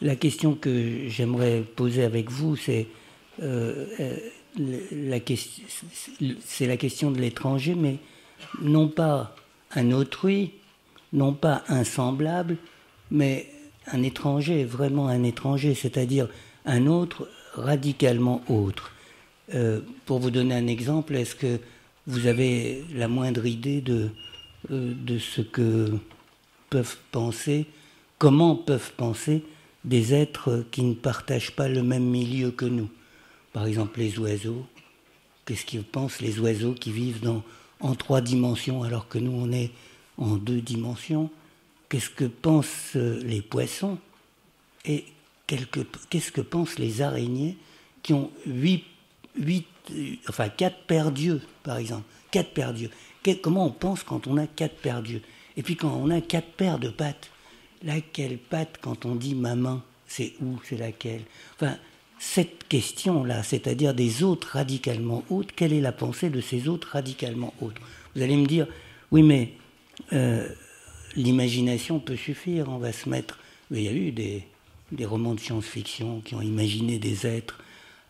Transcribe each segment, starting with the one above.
la question que j'aimerais poser avec vous, c'est euh, euh, la, question, c'est la question de l'étranger, mais non pas un autrui, non pas un semblable, mais un étranger, vraiment un étranger, c'est-à-dire un autre radicalement autre. Euh, pour vous donner un exemple, est-ce que vous avez la moindre idée de ce que peuvent penser, comment peuvent penser des êtres qui ne partagent pas le même milieu que nous Par exemple, les oiseaux. Qu'est-ce qu'ils pensent les oiseaux qui vivent dans, en trois dimensions alors que nous, on est en deux dimensions? Qu'est-ce que pensent les poissons Et qu'est-ce que pensent les araignées qui ont huit, huit, enfin quatre paires d'yeux, par exemple? Quatre paires d'yeux. Comment on pense quand on a quatre paires d'yeux? Et puis quand on a quatre paires de pattes, laquelle patte quand on dit maman C'est où C'est laquelle? Enfin, cette question-là, c'est-à-dire des autres radicalement autres, quelle est la pensée de ces autres radicalement autres? Vous allez me dire, oui, mais euh, l'imagination peut suffire, on va se mettre. Il y a eu des, romans de science-fiction qui ont imaginé des êtres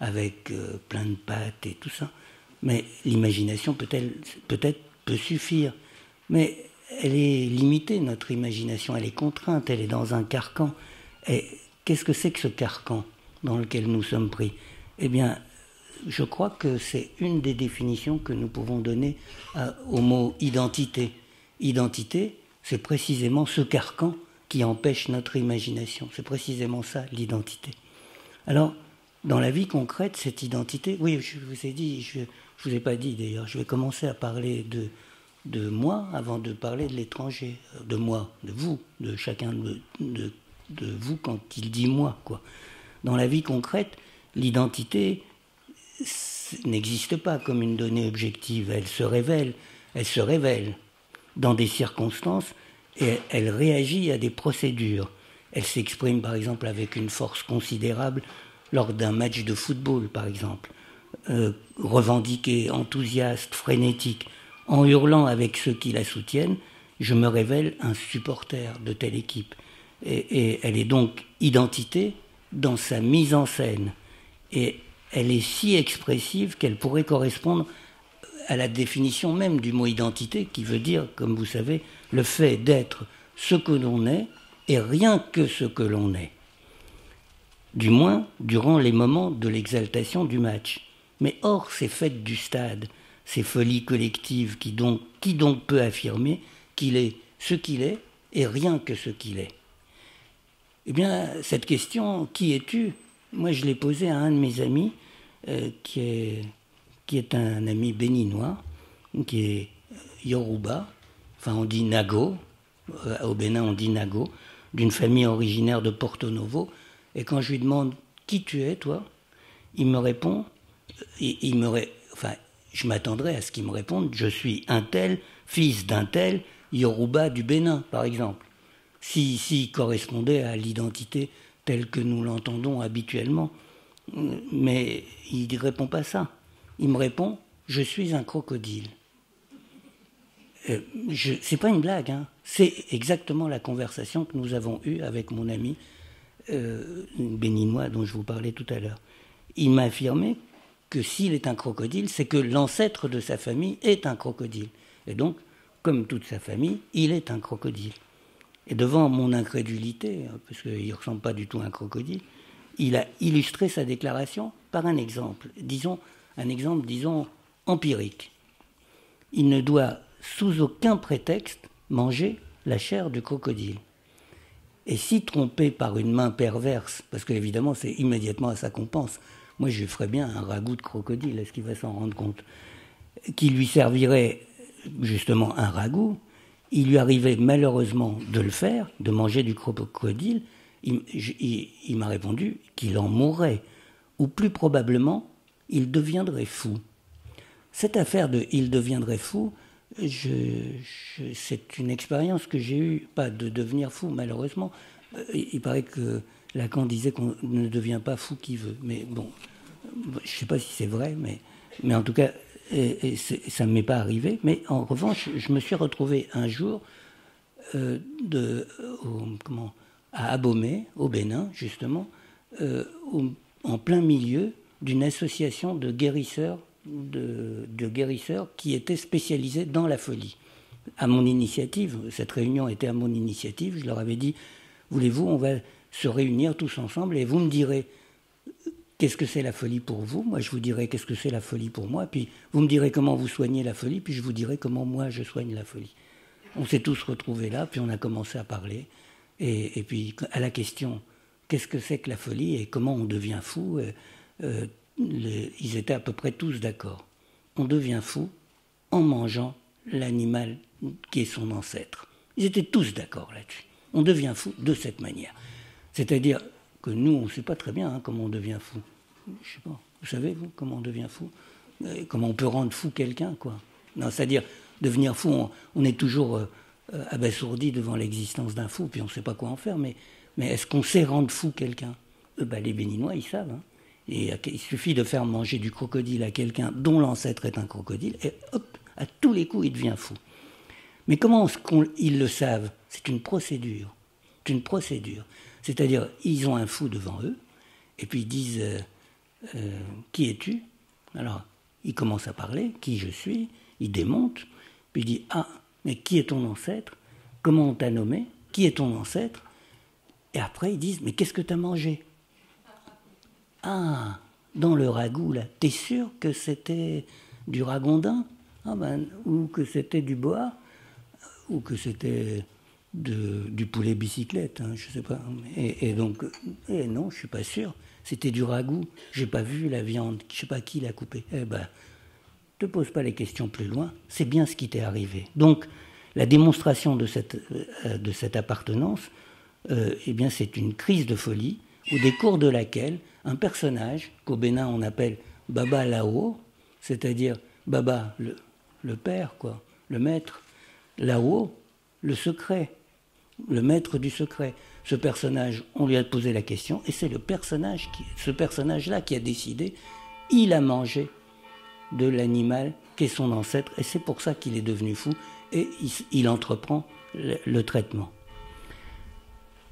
avec euh, plein de pattes et tout ça. Mais l'imagination peut-elle peut-être peut suffire. Mais elle est limitée, notre imagination, elle est contrainte, elle est dans un carcan. Qu'est-ce que c'est que ce carcan dans lequel nous sommes pris? Eh bien, je crois que c'est une des définitions que nous pouvons donner au mot identité. Identité, c'est précisément ce carcan qui empêche notre imagination. C'est précisément ça, l'identité. Alors, dans la vie concrète, cette identité, oui, je vous ai dit, je ne vous ai pas dit d'ailleurs, je vais commencer à parler de, de moi avant de parler de l'étranger, de moi, de vous, de chacun de, de, de, vous quand il dit moi. Quoi. Dans la vie concrète, l'identité n'existe pas comme une donnée objective, elle se révèle, elle se révèle dans des circonstances et elle réagit à des procédures. Elle s'exprime par exemple avec une force considérable lors d'un match de football, par exemple, euh, revendiqué, enthousiaste, frénétique en hurlant avec ceux qui la soutiennent, je me révèle un supporter de telle équipe. Et, elle est donc identité dans sa mise en scène. Et elle est si expressive qu'elle pourrait correspondre à la définition même du mot identité, qui veut dire, comme vous savez, le fait d'être ce que l'on est et rien que ce que l'on est. Du moins durant les moments de l'exaltation du match. Mais hors ces fêtes du stade, ces folies collectives qui donc, qui donc peut affirmer qu'il est ce qu'il est et rien que ce qu'il est Eh bien, cette question, qui es-tu? Moi, je l'ai posée à un de mes amis, euh, qui, est, un ami béninois, qui est Yoruba, enfin on dit Nago, euh, au Bénin on dit Nago, d'une famille originaire de Porto Novo, et quand je lui demande qui tu es, toi, il me répond, euh, enfin, je m'attendrais à ce qu'il me réponde je suis un tel, fils d'un tel, Yoruba du Bénin, par exemple. Si, correspondait à l'identité telle que nous l'entendons habituellement. Mais il ne répond pas ça. Il me répond Je suis un crocodile. Euh, c'est pas une blague, hein. c'est exactement la conversation que nous avons eue avec mon ami euh, béninois dont je vous parlais tout à l'heure. Il m'a affirmé que s'il est un crocodile, c'est que l'ancêtre de sa famille est un crocodile. Et donc, comme toute sa famille, il est un crocodile. Et devant mon incrédulité, hein, parce qu'il ne ressemble pas du tout à un crocodile, il a illustré sa déclaration par un exemple, disons un exemple, disons, empirique. Il ne doit sous aucun prétexte manger la chair du crocodile. Et si trompé par une main perverse, parce qu'évidemment c'est immédiatement à ça qu'on pense, moi, je ferais bien un ragoût de crocodile, est-ce qu'il va s'en rendre compte? Qui lui servirait justement un ragoût. Il lui arrivait malheureusement de le faire, de manger du crocodile. Il, m'a répondu qu'il en mourrait, ou plus probablement, il deviendrait fou. Cette affaire de il deviendrait fou, c'est une expérience que j'ai eue, pas de devenir fou malheureusement. Euh, il paraît que Lacan disait qu'on ne devient pas fou qui veut. Mais bon, je ne sais pas si c'est vrai, mais, mais en tout cas, ça ne m'est pas arrivé. Mais en revanche, je me suis retrouvé un jour euh, de, à Abomey, au Bénin, justement, euh, en plein milieu d'une association de guérisseurs, de, guérisseurs qui étaient spécialisés dans la folie. À mon initiative, cette réunion était à mon initiative, je leur avais dit, voulez-vous, on va se réunir tous ensemble et vous me direz qu'est-ce que c'est la folie pour vous, moi je vous dirai qu'est-ce que c'est la folie pour moi, puis vous me direz comment vous soignez la folie, puis je vous dirai comment moi je soigne la folie. On s'est tous retrouvés là, puis on a commencé à parler, et, puis à la question qu'est-ce que c'est que la folie et comment on devient fou, euh, euh, ils étaient à peu près tous d'accord. On devient fou en mangeant l'animal qui est son ancêtre. Ils étaient tous d'accord là-dessus. On devient fou de cette manière. C'est-à-dire nous, on ne sait pas très bien hein, comment on devient fou. Je sais pas. Vous savez, vous, comment on devient fou? Euh, Comment on peut rendre fou quelqu'un, quoi? Non, c'est-à-dire, devenir fou, on, est toujours euh, abasourdi devant l'existence d'un fou, puis on ne sait pas quoi en faire, mais, mais est-ce qu'on sait rendre fou quelqu'un? Euh, ben, Les Béninois, ils savent. Hein. Et il suffit de faire manger du crocodile à quelqu'un dont l'ancêtre est un crocodile, et hop, à tous les coups, il devient fou. Mais comment ils le savent? C'est une procédure. C'est une procédure. C'est-à-dire, ils ont un fou devant eux, et puis ils disent euh, euh, Qui es-tu? Alors, ils commencent à parler Qui je suis Ils démontent, puis ils disent Ah, mais qui est ton ancêtre? Comment on t'a nommé? Qui est ton ancêtre? Et après, ils disent Mais qu'est-ce que tu as mangé? Ah, dans le ragoût, là, t'es sûr que c'était du ragondin? Ah ben, Ou que c'était du bois? Ou que c'était du poulet bicyclette, hein, je sais pas. Et, donc, et non, je suis pas sûr. C'était du ragoût. J'ai pas vu la viande. Je sais pas qui l'a coupé. Eh ben, te pose pas les questions plus loin. C'est bien ce qui t'est arrivé. Donc, la démonstration de cette, euh, de cette appartenance, euh, eh bien, c'est une crise de folie au décours de laquelle un personnage qu'au Bénin on appelle Baba Lao, c'est-à-dire Baba le, le père, quoi, le maître, Lao, le secret, le maître du secret. Ce personnage, on lui a posé la question, et c'est le personnage, ce personnage-là qui a décidé, il a mangé de l'animal qui est son ancêtre, et c'est pour ça qu'il est devenu fou, et il, entreprend le, traitement.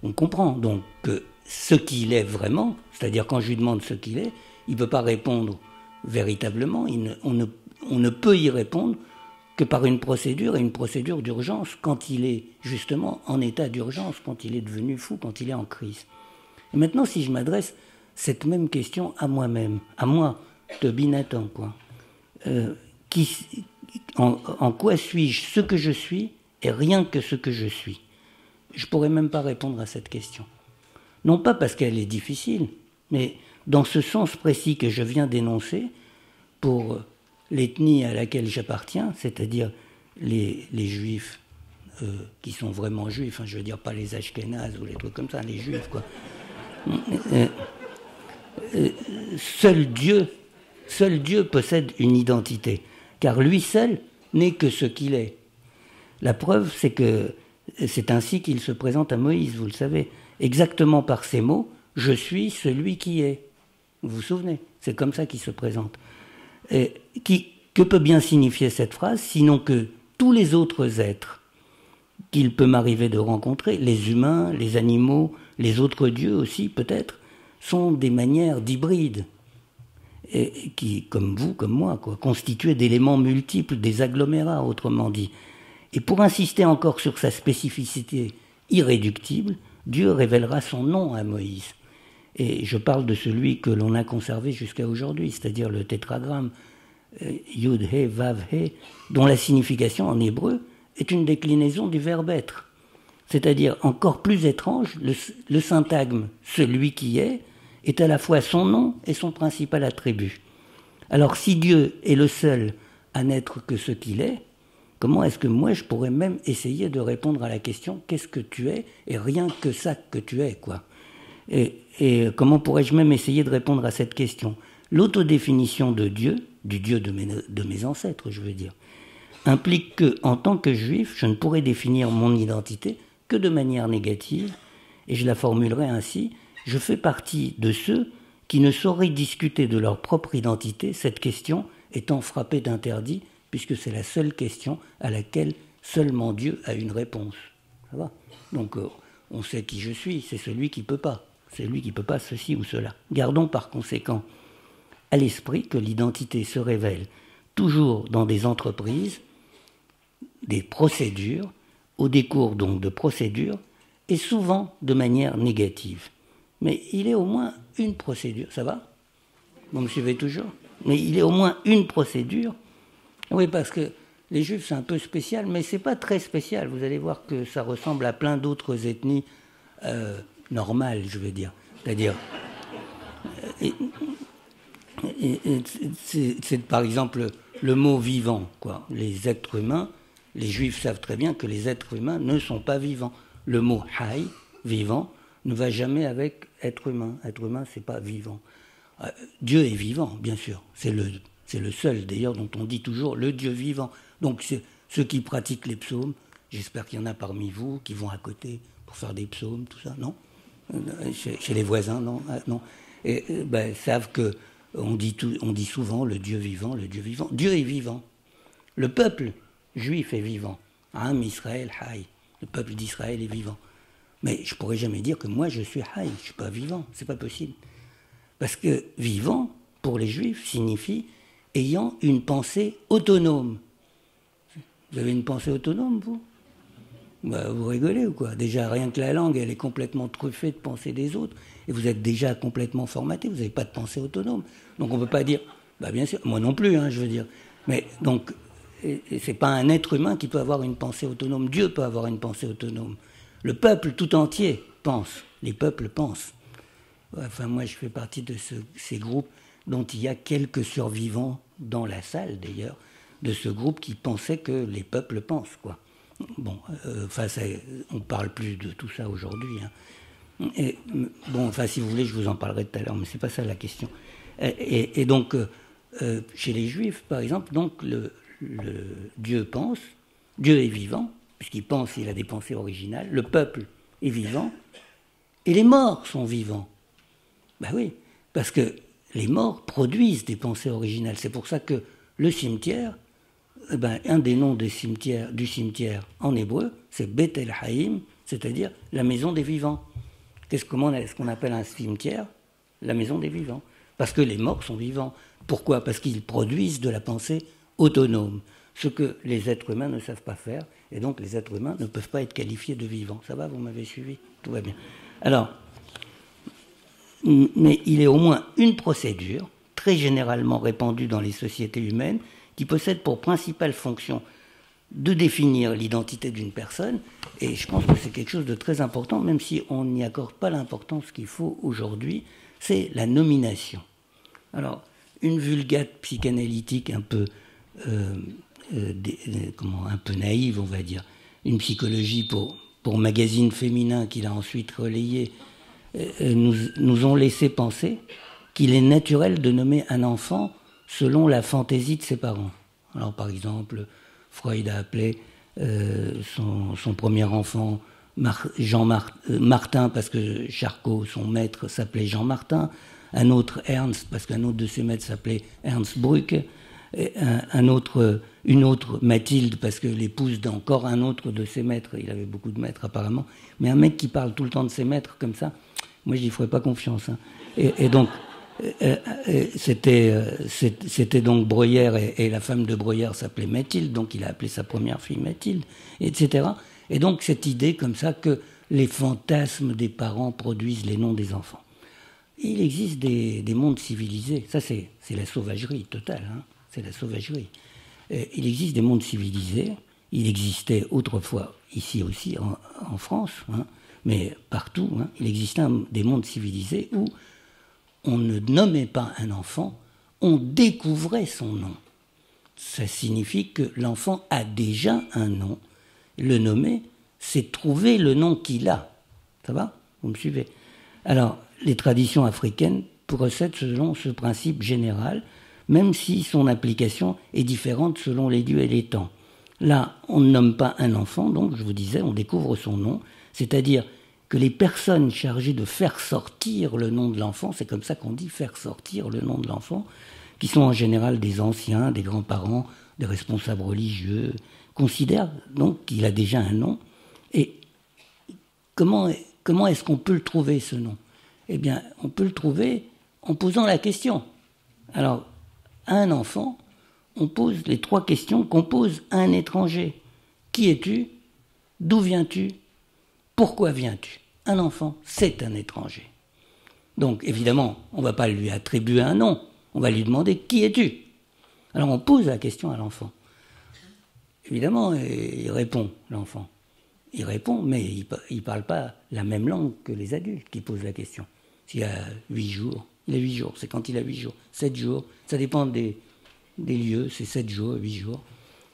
On comprend donc que ce qu'il est vraiment, c'est-à-dire quand je lui demande ce qu'il est, il ne peut pas répondre véritablement, on ne peut y répondre que par une procédure, et une procédure d'urgence, quand il est justement en état d'urgence, quand il est devenu fou, quand il est en crise. Et maintenant, si je m'adresse cette même question à moi-même, à moi, de Binatan, quoi, euh, qui, en, en quoi suis-je ce que je suis et rien que ce que je suis? Je pourrais même pas répondre à cette question. Non pas parce qu'elle est difficile, mais dans ce sens précis que je viens d'énoncer, pour l'ethnie à laquelle j'appartiens, c'est-à-dire les, juifs euh, qui sont vraiment juifs, hein, je veux dire pas les ashkénazes ou les trucs comme ça, les juifs quoi. Euh, euh, seul Dieu, seul Dieu possède une identité, car lui seul n'est que ce qu'il est. La preuve, c'est que c'est ainsi qu'il se présente à Moïse, vous le savez, exactement par ces mots, je suis celui qui est. Vous vous souvenez? C'est comme ça qu'il se présente qui, que peut bien signifier cette phrase, sinon que tous les autres êtres qu'il peut m'arriver de rencontrer, les humains, les animaux, les autres dieux aussi peut-être, sont des manières d'hybrides, qui, comme vous, comme moi, quoi, d'éléments multiples, des agglomérats, autrement dit. Et pour insister encore sur sa spécificité irréductible, Dieu révélera son nom à Moïse. Et je parle de celui que l'on a conservé jusqu'à aujourd'hui, c'est-à-dire le tétragramme euh, Yud He Vav He, dont la signification en hébreu est une déclinaison du verbe être. C'est-à-dire encore plus étrange, le, syntagme celui qui est est à la fois son nom et son principal attribut. Alors si Dieu est le seul à n'être que ce qu'il est, comment est-ce que moi je pourrais même essayer de répondre à la question qu'est-ce que tu es et rien que ça que tu es quoi? Comment pourrais-je même essayer de répondre à cette question? L'autodéfinition de Dieu, du Dieu de mes, de mes ancêtres, je veux dire, implique que, en tant que juif, je ne pourrais définir mon identité que de manière négative, et je la formulerai ainsi je fais partie de ceux qui ne sauraient discuter de leur propre identité, cette question étant frappée d'interdit, puisque c'est la seule question à laquelle seulement Dieu a une réponse. Ça va? Donc, euh, on sait qui je suis, c'est celui qui ne peut pas. C'est lui qui ne peut pas ceci ou cela. Gardons par conséquent à l'esprit que l'identité se révèle toujours dans des entreprises, des procédures, au décours donc de procédures, et souvent de manière négative. Mais il est au moins une procédure, ça va? Vous me suivez toujours? Mais il est au moins une procédure. Oui, parce que les juifs, c'est un peu spécial, mais c'est pas très spécial. Vous allez voir que ça ressemble à plein d'autres ethnies euh, normales, je veux dire. C'est-à-dire. Euh, c'est par exemple le mot vivant, quoi. Les êtres humains, les juifs savent très bien que les êtres humains ne sont pas vivants. Le mot hay, vivant, ne va jamais avec être humain. Être humain, c'est pas vivant. Euh, Dieu est vivant, bien sûr. C'est le seul, d'ailleurs, dont on dit toujours le Dieu vivant. Donc, ceux qui pratiquent les psaumes, j'espère qu'il y en a parmi vous qui vont à côté pour faire des psaumes, tout ça, non? Euh, chez, les voisins, non, ah, non. Et euh, ben, savent que on dit, souvent le Dieu vivant, le Dieu vivant. Dieu est vivant. Le peuple juif est vivant. Israël Hay. Le peuple d'Israël est vivant. Mais je pourrais jamais dire que moi je suis Hay, je ne suis pas vivant. C'est pas possible. Parce que vivant, pour les juifs, signifie ayant une pensée autonome. Vous avez une pensée autonome, vous? Bah, Vous rigolez ou quoi? Déjà, rien que la langue, elle est complètement truffée de pensées des autres. Et vous êtes déjà complètement formaté, vous n'avez pas de pensée autonome. Donc on ne peut pas dire, bah, bien sûr, moi non plus, hein, je veux dire. Mais donc, c'est pas un être humain qui peut avoir une pensée autonome. Dieu peut avoir une pensée autonome. Le peuple tout entier pense. Les peuples pensent. Enfin, moi, je fais partie de ces groupes dont il y a quelques survivants dans la salle, d'ailleurs, de ce groupe qui pensait que les peuples pensent, quoi. Bon, euh, enfin, on parle plus de tout ça aujourd'hui. Hein. Et, bon, enfin, si vous voulez, je vous en parlerai tout à l'heure, mais c'est pas ça la question. Et, donc, euh, euh, chez les Juifs, par exemple, donc le, Dieu pense, Dieu est vivant, puisqu'il pense, il a des pensées originales. Le peuple est vivant, et les morts sont vivants. Ben oui, parce que les morts produisent des pensées originales. C'est pour ça que le cimetière, eh ben, un des noms des cimetières, du cimetière en hébreu, c'est Bethel Haïm, c'est-à-dire la maison des vivants. Qu'est-ce qu'on appelle un cimetière? La maison des vivants. Parce que les morts sont vivants. Pourquoi? Parce qu'ils produisent de la pensée autonome, ce que les êtres humains ne savent pas faire, et donc les êtres humains ne peuvent pas être qualifiés de vivants. Ça va, vous m'avez suivi? Tout va bien. Alors, mais il est au moins une procédure, très généralement répandue dans les sociétés humaines, qui possède pour principale fonction de définir l'identité d'une personne, et je pense que c'est quelque chose de très important, même si on n'y accorde pas l'importance qu'il faut aujourd'hui, c'est la nomination. Alors, une vulgate psychanalytique un peu, euh, euh, comment, un peu naïve, on va dire, une psychologie pour, magazine féminin qu'il a ensuite relayé, euh, nous, nous ont laissé penser qu'il est naturel de nommer un enfant selon la fantaisie de ses parents. Alors par exemple, Freud a appelé euh, son, premier enfant Jean euh, Martin parce que Charcot, son maître, s'appelait Jean Martin, un autre Ernst parce qu'un autre de ses maîtres s'appelait Ernst Bruck, un, autre, une autre Mathilde parce que l'épouse d'encore un autre de ses maîtres, il avait beaucoup de maîtres apparemment, mais un mec qui parle tout le temps de ses maîtres comme ça, moi je n'y ferais pas confiance. Hein. et donc c'était, euh, c'était donc Bruyère et, la femme de Bruyère s'appelait Mathilde, donc il a appelé sa première fille Mathilde, etc. Et donc cette idée comme ça que les fantasmes des parents produisent les noms des enfants. Il existe des, mondes civilisés, ça c'est, la sauvagerie totale, hein. c'est la sauvagerie. il existe des mondes civilisés, il existait autrefois ici aussi en, France, hein, mais partout, hein, il existait des mondes civilisés où on ne nommait pas un enfant, on découvrait son nom. Ça signifie que l'enfant a déjà un nom. Le nommer, c'est trouver le nom qu'il a. Ça va? Vous me suivez? Alors, les traditions africaines procèdent selon ce principe général, même si son application est différente selon les lieux et les temps. Là, on ne nomme pas un enfant, donc je vous disais, on découvre son nom, c'est-à-dire que les personnes chargées de faire sortir le nom de l'enfant, c'est comme ça qu'on dit faire sortir le nom de l'enfant, qui sont en général des anciens, des grands-parents, des responsables religieux, considèrent donc qu'il a déjà un nom et comment, comment est-ce qu'on peut le trouver, ce nom? Eh bien, on peut le trouver en posant la question. Alors, à un enfant, on pose les trois questions qu'on pose à un étranger. Qui es-tu? D'où viens-tu? Pourquoi viens-tu? Un enfant, c'est un étranger. Donc, évidemment, on ne va pas lui attribuer un nom, on va lui demander Qui es-tu? Alors, on pose la question à l'enfant. Évidemment, il répond, l'enfant. Il répond, mais il ne parle pas la même langue que les adultes qui posent la question. S'il a huit jours, il a huit jours, c'est quand il a huit jours. Sept jours, ça dépend des, lieux, c'est sept jours, huit jours.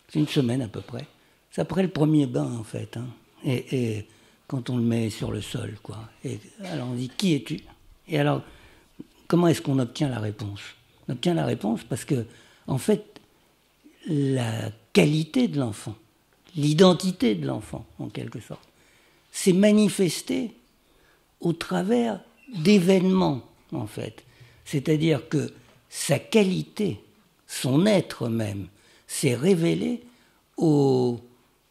C'est une semaine à peu près. C'est après le premier bain, en fait. Hein. Et, quand on le met sur le sol, quoi. Et alors on dit Qui es-tu? Et alors, comment est-ce qu'on obtient la réponse? On obtient la réponse parce que, en fait, la qualité de l'enfant, l'identité de l'enfant, en quelque sorte, s'est manifestée au travers d'événements, en fait. C'est-à-dire que sa qualité, son être même, s'est révélé aux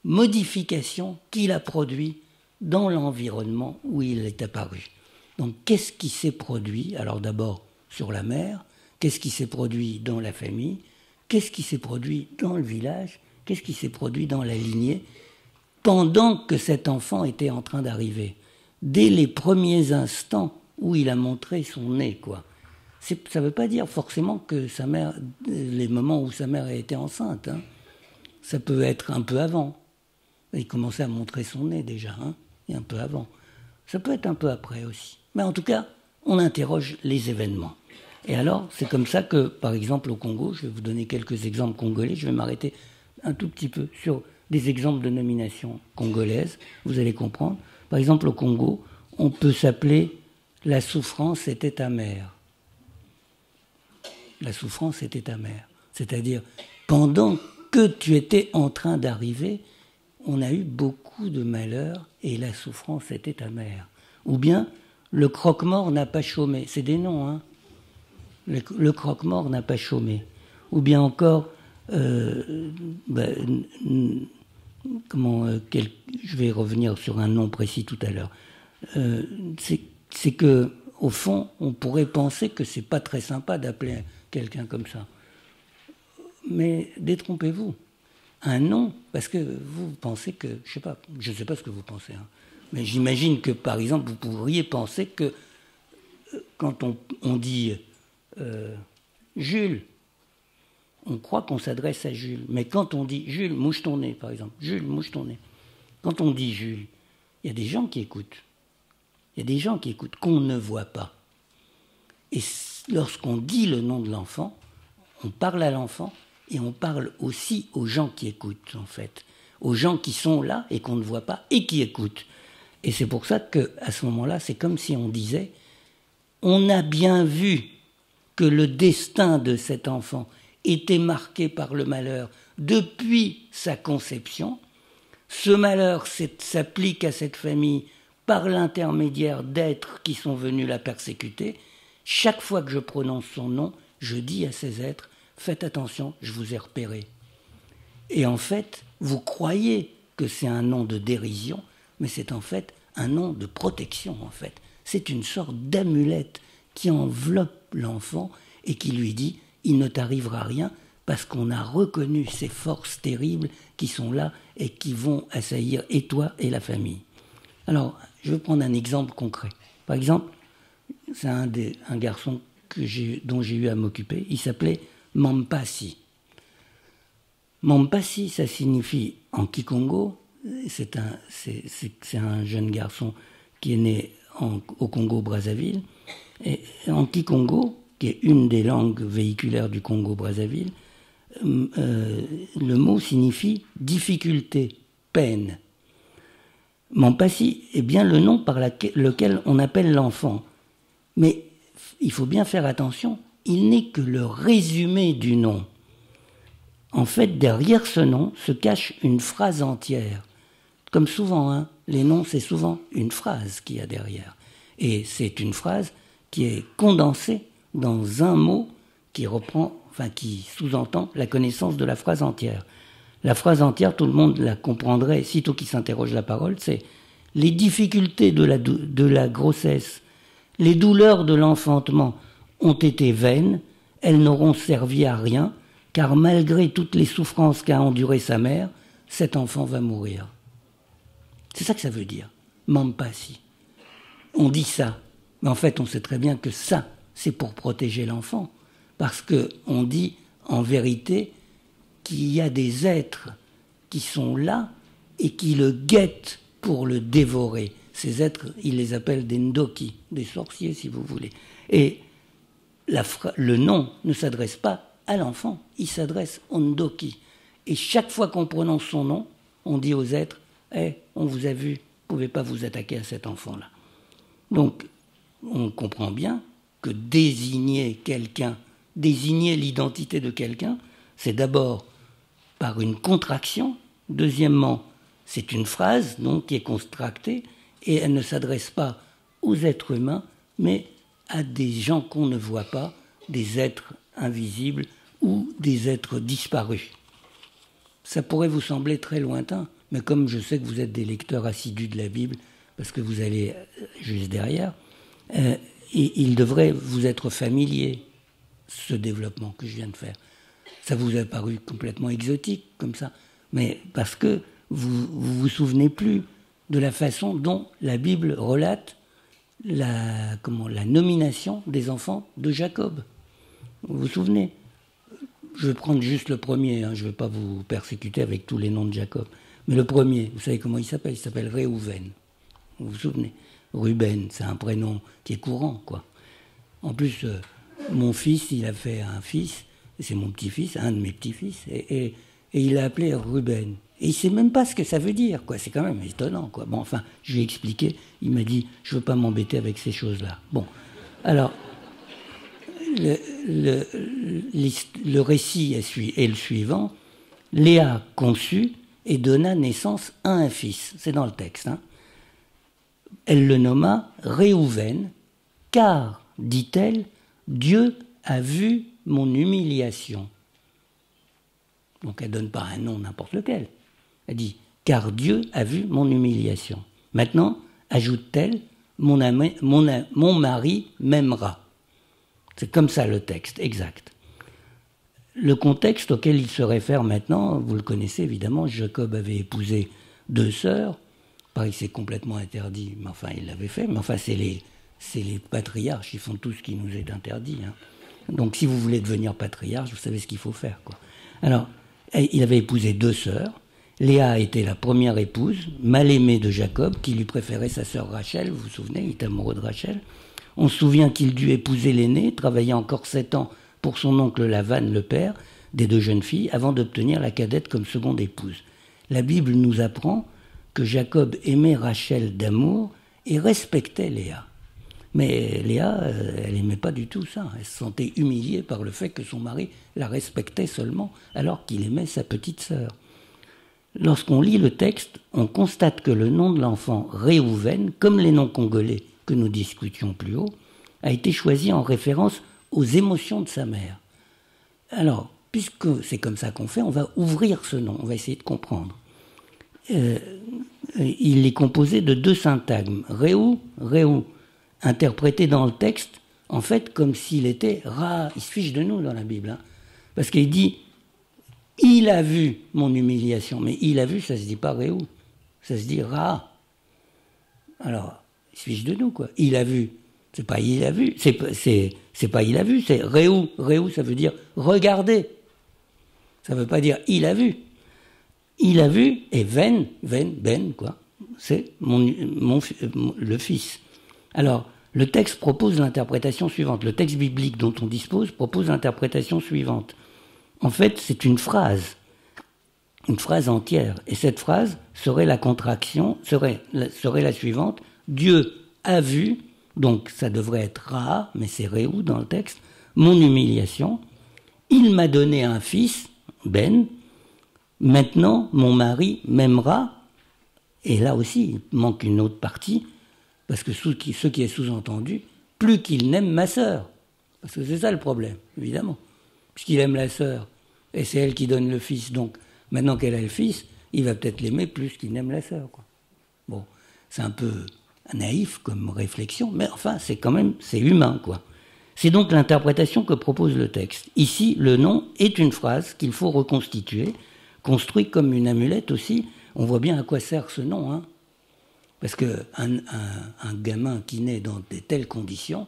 modifications qu'il a produites dans l'environnement où il est apparu. Donc qu'est-ce qui s'est produit? Alors d'abord sur la mer, qu'est-ce qui s'est produit dans la famille, qu'est-ce qui s'est produit dans le village, qu'est-ce qui s'est produit dans la lignée, pendant que cet enfant était en train d'arriver, dès les premiers instants où il a montré son nez, quoi. Ça ne veut pas dire forcément que sa mère, les moments où sa mère a été enceinte, hein. ça peut être un peu avant. Il commençait à montrer son nez déjà, hein, un peu avant. Ça peut être un peu après aussi. Mais en tout cas, on interroge les événements. Et alors, c'est comme ça que, par exemple, au Congo, je vais vous donner quelques exemples congolais, je vais m'arrêter un tout petit peu sur des exemples de nominations congolaises, vous allez comprendre. Par exemple, au Congo, on peut s'appeler La souffrance était amère. La souffrance était amère. C'est-à-dire, pendant que tu étais en train d'arriver, on a eu beaucoup de malheurs et la souffrance était amère. Ou bien, le croque-mort n'a pas chômé. C'est des noms, hein le, croque-mort n'a pas chômé. Ou bien encore, euh, ben, comment, euh, je vais revenir sur un nom précis tout à l'heure. Euh, c'est que, au fond, on pourrait penser que c'est pas très sympa d'appeler quelqu'un comme ça. Mais détrompez-vous. Un nom, parce que vous pensez que, je sais pas, je sais pas ce que vous pensez, hein, mais j'imagine que, par exemple, vous pourriez penser que quand on dit euh, Jules, on croit qu'on s'adresse à Jules. Mais quand on dit Jules, mouche ton nez, par exemple, Jules, mouche ton nez. Quand on dit Jules, il y a des gens qui écoutent. Il y a des gens qui écoutent, qu'on ne voit pas. Et lorsqu'on dit le nom de l'enfant, on parle à l'enfant et on parle aussi aux gens qui écoutent, en fait. Aux gens qui sont là et qu'on ne voit pas et qui écoutent. Et c'est pour ça qu'à ce moment-là, c'est comme si on disait on a bien vu que le destin de cet enfant était marqué par le malheur depuis sa conception. Ce malheur s'applique à cette famille par l'intermédiaire d'êtres qui sont venus la persécuter. Chaque fois que je prononce son nom, je dis à ces êtres, faites attention, je vous ai repéré. Et en fait, vous croyez que c'est un nom de dérision, mais c'est en fait un nom de protection, en fait. C'est une sorte d'amulette qui enveloppe l'enfant et qui lui dit il ne t'arrivera rien parce qu'on a reconnu ces forces terribles qui sont là et qui vont assaillir et toi et la famille. Alors, je vais prendre un exemple concret. Par exemple, c'est un, garçon dont j'ai eu à m'occuper. Il s'appelait Mampasi. Mampasi, ça signifie en Kikongo, c'est un, un, jeune garçon qui est né au Congo-Brazzaville. Et en Kikongo, qui est une des langues véhiculaires du Congo-Brazzaville, euh, euh, le mot signifie difficulté, peine. Mampasi est bien le nom par lequel on appelle l'enfant. Mais il faut bien faire attention, il n'est que le résumé du nom. En fait, derrière ce nom se cache une phrase entière. Comme souvent, hein, les noms, c'est souvent une phrase qu'il y a derrière. Et c'est une phrase qui est condensée dans un mot qui reprend, enfin qui sous-entend la connaissance de la phrase entière. La phrase entière, tout le monde la comprendrait, sitôt qu'il s'interroge la parole, c'est les difficultés de la, de la grossesse, les douleurs de l'enfantement ont été vaines, elles n'auront servi à rien, car malgré toutes les souffrances qu'a endurées sa mère, cet enfant va mourir. C'est ça que ça veut dire, mampasi. On dit ça, mais en fait on sait très bien que ça, c'est pour protéger l'enfant, parce qu'on dit en vérité qu'il y a des êtres qui sont là et qui le guettent pour le dévorer. Ces êtres, il les appelle des ndoki, des sorciers si vous voulez. Et le nom ne s'adresse pas à l'enfant, il s'adresse au ndoki. Et chaque fois qu'on prononce son nom, on dit aux êtres Eh, on vous a vu, vous ne pouvez pas vous attaquer à cet enfant-là. Donc, on comprend bien que désigner quelqu'un, désigner l'identité de quelqu'un, c'est d'abord par une contraction, deuxièmement, c'est une phrase donc qui est contractée et elle ne s'adresse pas aux êtres humains, mais à des gens qu'on ne voit pas, des êtres invisibles ou des êtres disparus. Ça pourrait vous sembler très lointain, mais comme je sais que vous êtes des lecteurs assidus de la Bible, parce que vous allez euh, juste derrière, euh, il devrait vous être familier, ce développement que je viens de faire. Ça vous a paru complètement exotique comme ça, mais parce que vous vous, vous souvenez plus de la façon dont la Bible relate la, nomination des enfants de Jacob. Vous vous souvenez? Je vais prendre juste le premier, hein, je ne vais pas vous persécuter avec tous les noms de Jacob. Mais le premier, vous savez comment il s'appelle? Il s'appelle Réhouven. Vous vous souvenez? Ruben, c'est un prénom qui est courant, quoi. En plus, euh, mon fils, il a fait un fils, c'est mon petit-fils, un de mes petits-fils, et, et, il l'a appelé Ruben. Et il sait même pas ce que ça veut dire, quoi. C'est quand même étonnant, quoi. Enfin, je lui ai expliqué. Il m'a dit, je veux pas m'embêter avec ces choses-là. Bon, alors, le, récit est, le suivant. Léa conçut et donna naissance à un fils. C'est dans le texte. Hein. Elle le nomma Réhouven, car, dit-elle, Dieu a vu mon humiliation. Donc elle donne pas un nom n'importe lequel. Elle dit car Dieu a vu mon humiliation. Maintenant, ajoute-t-elle, mon, mari m'aimera. C'est comme ça le texte, exact. Le contexte auquel il se réfère maintenant, vous le connaissez évidemment, Jacob avait épousé deux sœurs, Pareil, c'est complètement interdit, mais enfin, il l'avait fait. Mais enfin, c'est les, patriarches, ils font tout ce qui nous est interdit. Hein. Donc, si vous voulez devenir patriarche, vous savez ce qu'il faut faire. Alors, eh, il avait épousé deux sœurs. Léa était la première épouse, mal aimée de Jacob, qui lui préférait sa sœur Rachel. Vous vous souvenez, il était amoureux de Rachel. On se souvient qu'il dut épouser l'aînée, travailler encore sept ans pour son oncle Lavan, le père des deux jeunes filles, avant d'obtenir la cadette comme seconde épouse. La Bible nous apprend que Jacob aimait Rachel d'amour et respectait Léa. Mais Léa, euh, elle n'aimait pas du tout ça. Elle se sentait humiliée par le fait que son mari la respectait seulement alors qu'il aimait sa petite sœur. Lorsqu'on lit le texte, on constate que le nom de l'enfant Réhouven, comme les noms congolais que nous discutions plus haut, a été choisi en référence aux émotions de sa mère. Alors, puisque c'est comme ça qu'on fait, on va ouvrir ce nom, on va essayer de comprendre. Euh, il est composé de deux syntagmes, Réou, Réou, interprété dans le texte, en fait, comme s'il était Ra. Il se fiche de nous dans la Bible. Hein. parce qu'il dit Il a vu mon humiliation. Mais il a vu, ça se dit pas Réou. Ça se dit Ra. Alors, fiche de nous, quoi. Il a vu. C'est pas il a vu. C'est, pas il a vu, c'est Réou. Réou, ça veut dire regarder. Ça veut pas dire il a vu il a vu, et Ven, Ven, Ben, quoi, c'est le fils. Alors, le texte propose l'interprétation suivante. Le texte biblique dont on dispose propose l'interprétation suivante. En fait, c'est une phrase, une phrase entière. Et cette phrase serait la contraction, serait, la suivante. Dieu a vu, donc ça devrait être Ra, mais c'est Réou dans le texte, mon humiliation. Il m'a donné un fils, Ben, Maintenant, mon mari m'aimera, et là aussi, il manque une autre partie, parce que ce qui est sous-entendu, plus qu'il n'aime ma sœur. Parce que c'est ça le problème, évidemment. Puisqu'il aime la sœur, et c'est elle qui donne le fils, donc maintenant qu'elle a le fils, il va peut-être l'aimer plus qu'il n'aime la sœur. Bon. c'est un peu naïf comme réflexion, mais enfin, c'est quand même, c'est humain, quoi. C'est donc l'interprétation que propose le texte. Ici, le nom est une phrase qu'il faut reconstituer, construit comme une amulette aussi. On voit bien à quoi sert ce nom, hein. Parce qu'un un, gamin qui naît dans de telles conditions,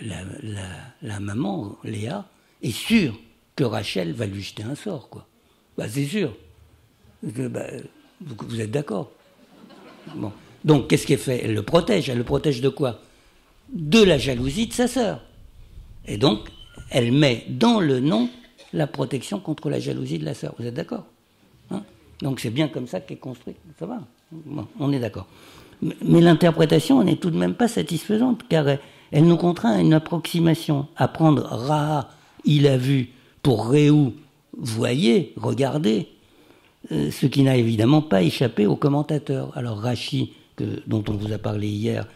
la, maman, Léa, est sûre que Rachel va lui jeter un sort, quoi. Bah, c'est sûr. Bah, vous, êtes d'accord Bon. Donc, qu'est-ce qu'elle fait? Elle le protège. Elle le protège de quoi? De la jalousie de sa sœur. Et donc, elle met dans le nom la protection contre la jalousie de la sœur. Vous êtes d'accord? Hein? Donc, c'est bien comme ça qu'est construit. Ça va? On est d'accord. Mais l'interprétation n'est tout de même pas satisfaisante, car elle, nous contraint à une approximation, à prendre Ra, il a vu, pour Réou, voyez, regardez, euh, ce qui n'a évidemment pas échappé aux commentateurs. Alors Rachi dont on vous a parlé hier,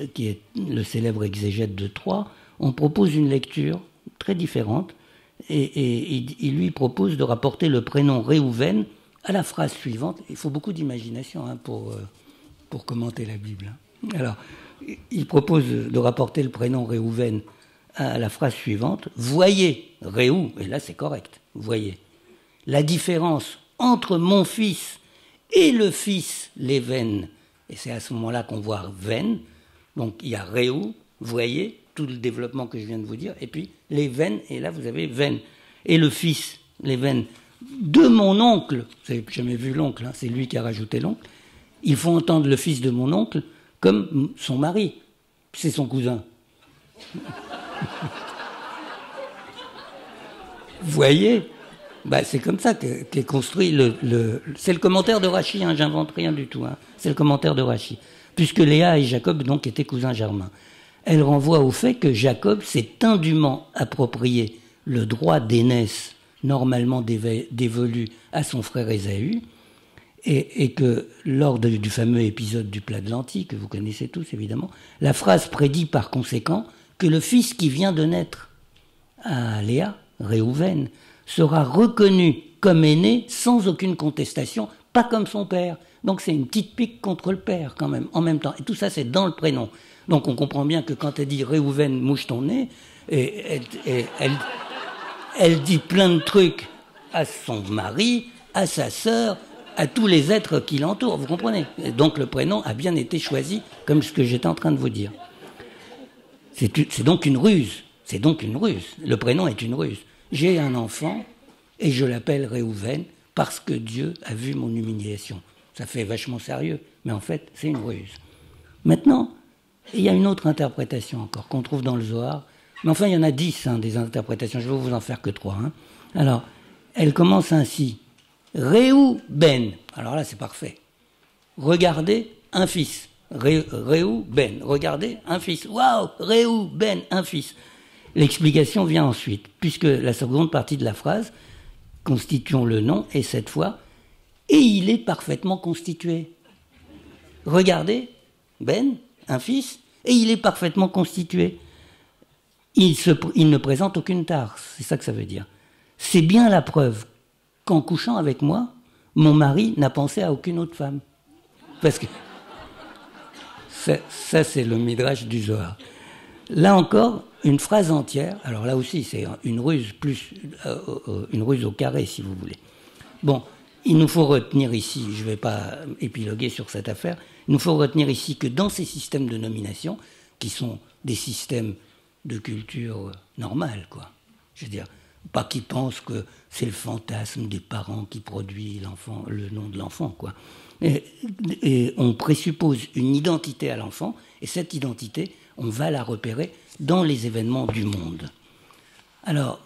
euh, qui est le célèbre exégète de Troyes, on propose une lecture très différente et, il lui propose de rapporter le prénom Réhouven à la phrase suivante. Il faut beaucoup d'imagination hein, pour, euh, pour commenter la Bible. Alors, il propose de rapporter le prénom Réhouven à la phrase suivante. Voyez, Réhou, et là c'est correct, voyez, la différence entre mon fils et le fils Léven et c'est à ce moment-là qu'on voit veine. Donc il y a Réou, voyez, tout le développement que je viens de vous dire. Et puis les veines, et là vous avez veine. Et le fils, les veines de mon oncle, vous n'avez jamais vu l'oncle, hein, c'est lui qui a rajouté l'oncle. Il faut entendre le fils de mon oncle comme son mari. C'est son cousin. Voyez bah, c'est comme ça qu'est construit le. c'est le commentaire de Rachi, hein, j'invente rien du tout. Hein. c'est le commentaire de Rachi. Puisque Léa et Jacob donc étaient cousins germains. Elle renvoie au fait que Jacob s'est indûment approprié le droit d'aînesse normalement dévolu à son frère Ésaü, et, que lors du fameux épisode du plat de lentilles, que vous connaissez tous évidemment, la phrase prédit par conséquent que le fils qui vient de naître à Léa, Réhouven, sera reconnu comme aîné sans aucune contestation, pas comme son père. Donc c'est une petite pique contre le père quand même, en même temps. Et tout ça, c'est dans le prénom. Donc on comprend bien que quand elle dit Réhouven, mouche ton nez, elle, dit plein de trucs à son mari, à sa sœur, à tous les êtres qui l'entourent, vous comprenez? Donc le prénom a bien été choisi comme ce que j'étais en train de vous dire. C'est donc une ruse. C'est donc une ruse. Le prénom est une ruse j'ai un enfant et je l'appelle Réhouven parce que Dieu a vu mon humiliation. Ça fait vachement sérieux, mais en fait, c'est une ruse. Maintenant, il y a une autre interprétation encore qu'on trouve dans le Zohar, mais enfin, il y en a dix hein, des interprétations, je vais vous en faire que trois. Hein. Alors, elle commence ainsi Réhouben. Alors là, c'est parfait. Regardez un fils. Réhouben. Regardez un fils. Waouh Réhouben, un fils. L'explication vient ensuite, puisque la seconde partie de la phrase, constituons le nom, est cette fois, et il est parfaitement constitué. Regardez, Ben, un fils, et il est parfaitement constitué. Il, il ne présente aucune tare, c'est ça que ça veut dire. C'est bien la preuve qu'en couchant avec moi, mon mari n'a pensé à aucune autre femme. Parce que ça, c'est le midrash du Zohar. Là encore, une phrase entière. Alors là aussi, c'est une ruse plus euh, euh, une ruse au carré, si vous voulez. Bon, il nous faut retenir ici, je ne vais pas épiloguer sur cette affaire, il nous faut retenir ici que dans ces systèmes de nomination, qui sont des systèmes de culture normale, quoi, je veux dire, pas qu'ils pensent que c'est le fantasme des parents qui produit l'enfant, le nom de l'enfant, quoi. Et on présuppose une identité à l'enfant, et cette identité, on va la repérer dans les événements du monde. Alors,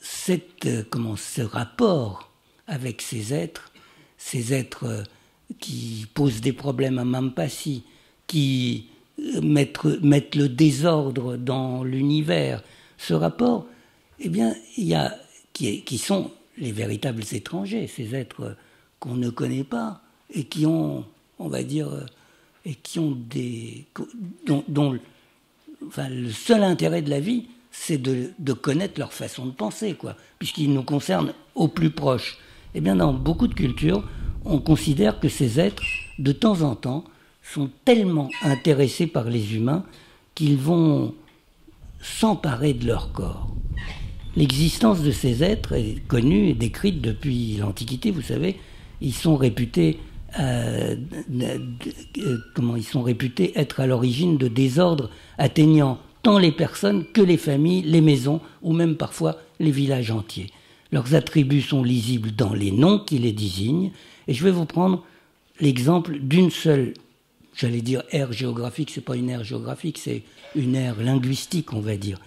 cette, euh, comment, ce rapport avec ces êtres, ces êtres euh, qui posent des problèmes à Mampassi, qui euh, mettent, le désordre dans l'univers, ce rapport, eh bien, il y a qui, sont les véritables étrangers, ces êtres qu'on ne connaît pas et qui ont, on va dire, et qui ont des dont, enfin, le seul intérêt de la vie, c'est de, de, connaître leur façon de penser, quoi, puisqu'ils nous concernent au plus proche. Eh bien, dans beaucoup de cultures, on considère que ces êtres de temps en temps, sont tellement intéressés par les humains qu'ils vont s'emparer de leur corps. L'existence de ces êtres est connue et décrite depuis l'Antiquité, vous savez, ils sont réputés euh, comment ils sont réputés être à l'origine de désordres atteignant tant les personnes que les familles, les maisons ou même parfois les villages entiers. Leurs attributs sont lisibles dans les noms qui les désignent et je vais vous prendre l'exemple d'une seule, j'allais dire ère géographique, c'est pas une ère géographique, c'est une ère linguistique, on va dire.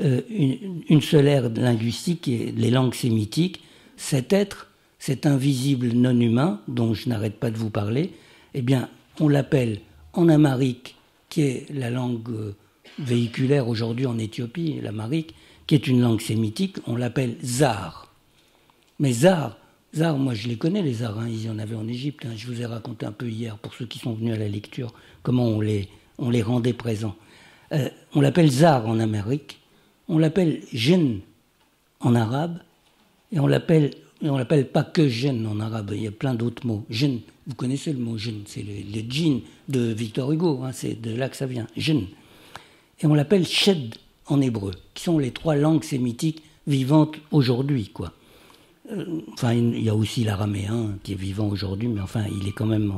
Euh, une, seule ère linguistique, et les langues sémitiques, cet être, cet invisible non humain dont je n'arrête pas de vous parler, eh bien, on l'appelle en amharique, qui est la langue euh, véhiculaire aujourd'hui en Éthiopie, l'amharique, qui est une langue sémitique, on l'appelle Zar. Mais Zar, Zar, moi je les connais les Zars, hein, ils y en avaient en Égypte, hein. je vous ai raconté un peu hier pour ceux qui sont venus à la lecture comment on les, on les rendait présents. Euh, on l'appelle Zar en Amérique, on l'appelle Jinn en arabe, et on l'appelle on l'appelle pas que Jinn en arabe, il y a plein d'autres mots. Jinn, vous connaissez le mot Jinn, c'est le, le de Victor Hugo, hein, c'est de là que ça vient. Et on l'appelle Shed en hébreu, qui sont les trois langues sémitiques vivantes aujourd'hui, quoi. Euh, enfin, il y a aussi l'araméen qui est vivant aujourd'hui, mais enfin, il est quand même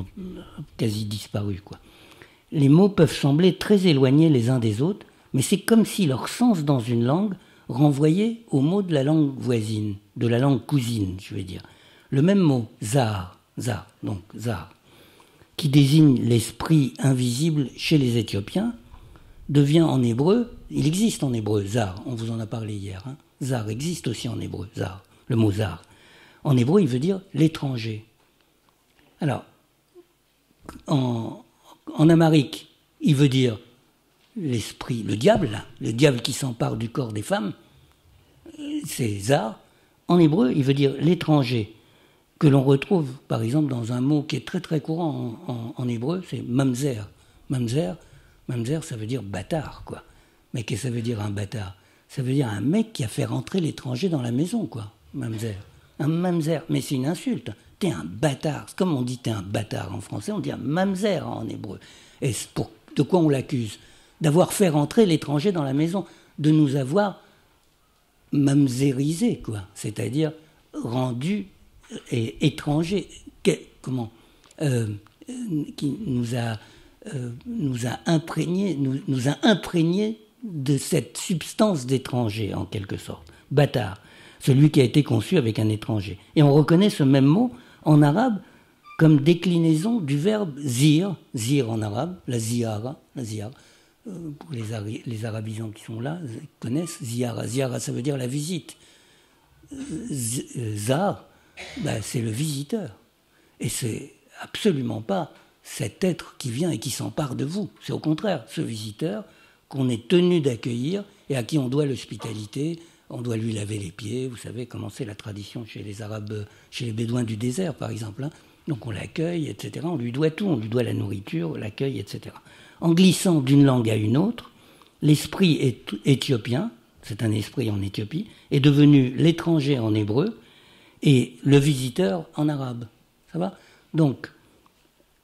quasi disparu, quoi. Les mots peuvent sembler très éloignés les uns des autres, mais c'est comme si leur sens dans une langue renvoyait aux mots de la langue voisine, de la langue cousine, je veux dire. Le même mot, zar, zar, donc zar, qui désigne l'esprit invisible chez les Éthiopiens, devient en hébreu, il existe en hébreu, zar, on vous en a parlé hier, hein. zar existe aussi en hébreu, zar, le mot zar. En hébreu, il veut dire l'étranger. Alors, en, en amérique, il veut dire l'esprit, le diable, le diable qui s'empare du corps des femmes, c'est Zar. En hébreu, il veut dire l'étranger, que l'on retrouve par exemple dans un mot qui est très très courant en, hébreu, c'est mamzer. Mamzer, mamzer, ça veut dire bâtard, quoi. Mais qu'est-ce que ça veut dire un bâtard? Ça veut dire un mec qui a fait rentrer l'étranger dans la maison, quoi. Mamzer. Un mamzer, mais c'est une insulte. T'es un bâtard. Comme on dit t'es un bâtard en français, on dit un mamzer en hébreu. Et pour, de quoi on l'accuse? D'avoir fait rentrer l'étranger dans la maison, de nous avoir mamzerisé, quoi. C'est-à-dire rendu euh, et étranger. comment euh, Qui nous a, euh, nous a imprégné, nous, a imprégné de cette substance d'étranger, en quelque sorte. Bâtard celui qui a été conçu avec un étranger. Et on reconnaît ce même mot en arabe comme déclinaison du verbe zir, zir en arabe, la ziara, la ziara. Euh, pour les, les, arabisants qui sont là, connaissent ziara. Ziara, ça veut dire la visite. Euh, euh, zar, bah, c'est le visiteur. Et c'est absolument pas cet être qui vient et qui s'empare de vous. C'est au contraire ce visiteur qu'on est tenu d'accueillir et à qui on doit l'hospitalité, on doit lui laver les pieds. Vous savez comment c'est la tradition chez les Arabes, chez les Bédouins du désert, par exemple. Hein. Donc on l'accueille, etc. On lui doit tout, on lui doit la nourriture, l'accueil, etc. En glissant d'une langue à une autre, l'esprit éthiopien, c'est un esprit en Éthiopie, est devenu l'étranger en hébreu et le visiteur en arabe. Ça va? Donc,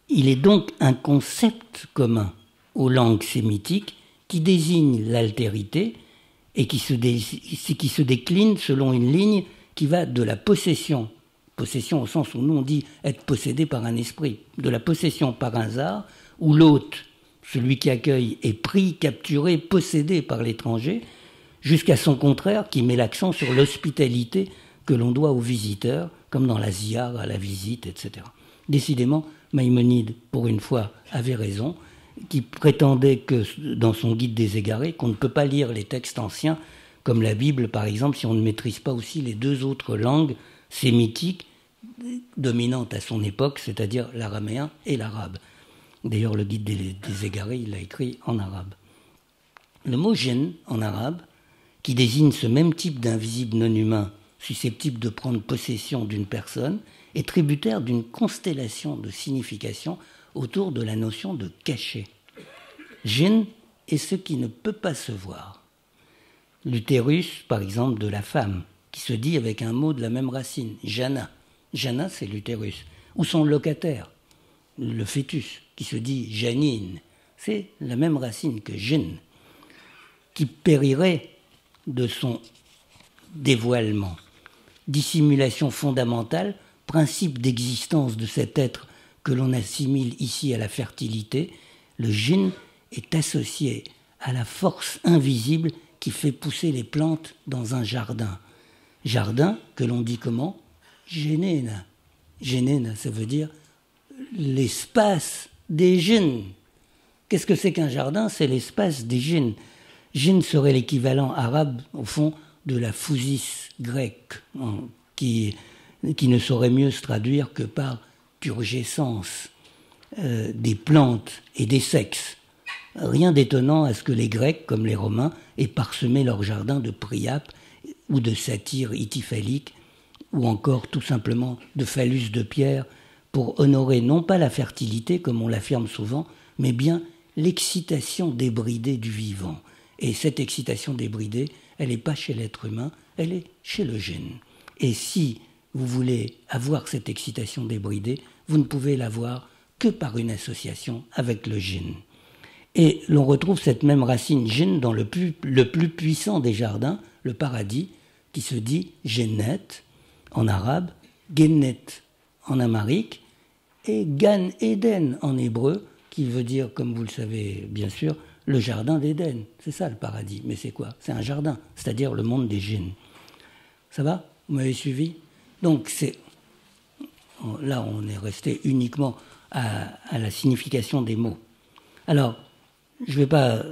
il est donc un concept commun aux langues sémitiques qui désigne l'altérité et qui se, décline selon une ligne qui va de la possession, possession au sens où nous on dit être possédé par un esprit, de la possession par un zar, où l'hôte, celui qui accueille, est pris, capturé, possédé par l'étranger, jusqu'à son contraire qui met l'accent sur l'hospitalité que l'on doit aux visiteurs, comme dans la ziyar, à la visite, etc. Décidément, Maïmonide, pour une fois, avait raison qui prétendait que dans son guide des égarés, qu'on ne peut pas lire les textes anciens comme la Bible par exemple si on ne maîtrise pas aussi les deux autres langues sémitiques dominantes à son époque, c'est-à-dire l'araméen et l'arabe. D'ailleurs, le guide des, égarés, l'a écrit en arabe. Le mot gène en arabe, qui désigne ce même type d'invisible non humain susceptible de prendre possession d'une personne, est tributaire d'une constellation de significations autour de la notion de cachet. Gêne est ce qui ne peut pas se voir. L'utérus, par exemple, de la femme, qui se dit avec un mot de la même racine, Jana. Jana, c'est l'utérus. Ou son locataire. le fœtus, qui se dit janine, c'est la même racine que jin, qui périrait de son dévoilement. Dissimulation fondamentale, principe d'existence de cet être que l'on assimile ici à la fertilité, le jin est associé à la force invisible qui fait pousser les plantes dans un jardin. Jardin que l'on dit comment? Généna. Généna, ça veut dire l'espace des jeunes. Qu'est-ce que c'est qu'un jardin? C'est l'espace des jeunes. Jinn serait l'équivalent arabe, au fond, de la fousis grecque, qui, qui ne saurait mieux se traduire que par purgescence euh, des plantes et des sexes. Rien d'étonnant à ce que les Grecs, comme les Romains, aient parsemé leur jardin de priapes ou de satyres ityphaliques, ou encore tout simplement de phallus de pierre, pour honorer non pas la fertilité, comme on l'affirme souvent, mais bien l'excitation débridée du vivant. Et cette excitation débridée, elle n'est pas chez l'être humain, elle est chez le gène. Et si vous voulez avoir cette excitation débridée, vous ne pouvez l'avoir que par une association avec le gène. Et l'on retrouve cette même racine gène dans le plus, le plus puissant des jardins, le paradis, qui se dit Genet en arabe, Gennet en amarique et Gan Eden en hébreu, qui veut dire, comme vous le savez bien sûr, le jardin d'Éden. C'est ça le paradis. Mais c'est quoi? C'est un jardin, c'est-à-dire le monde des djinns. Ça va? Vous m'avez suivi? Donc c'est là on est resté uniquement à, la signification des mots. Alors je ne vais pas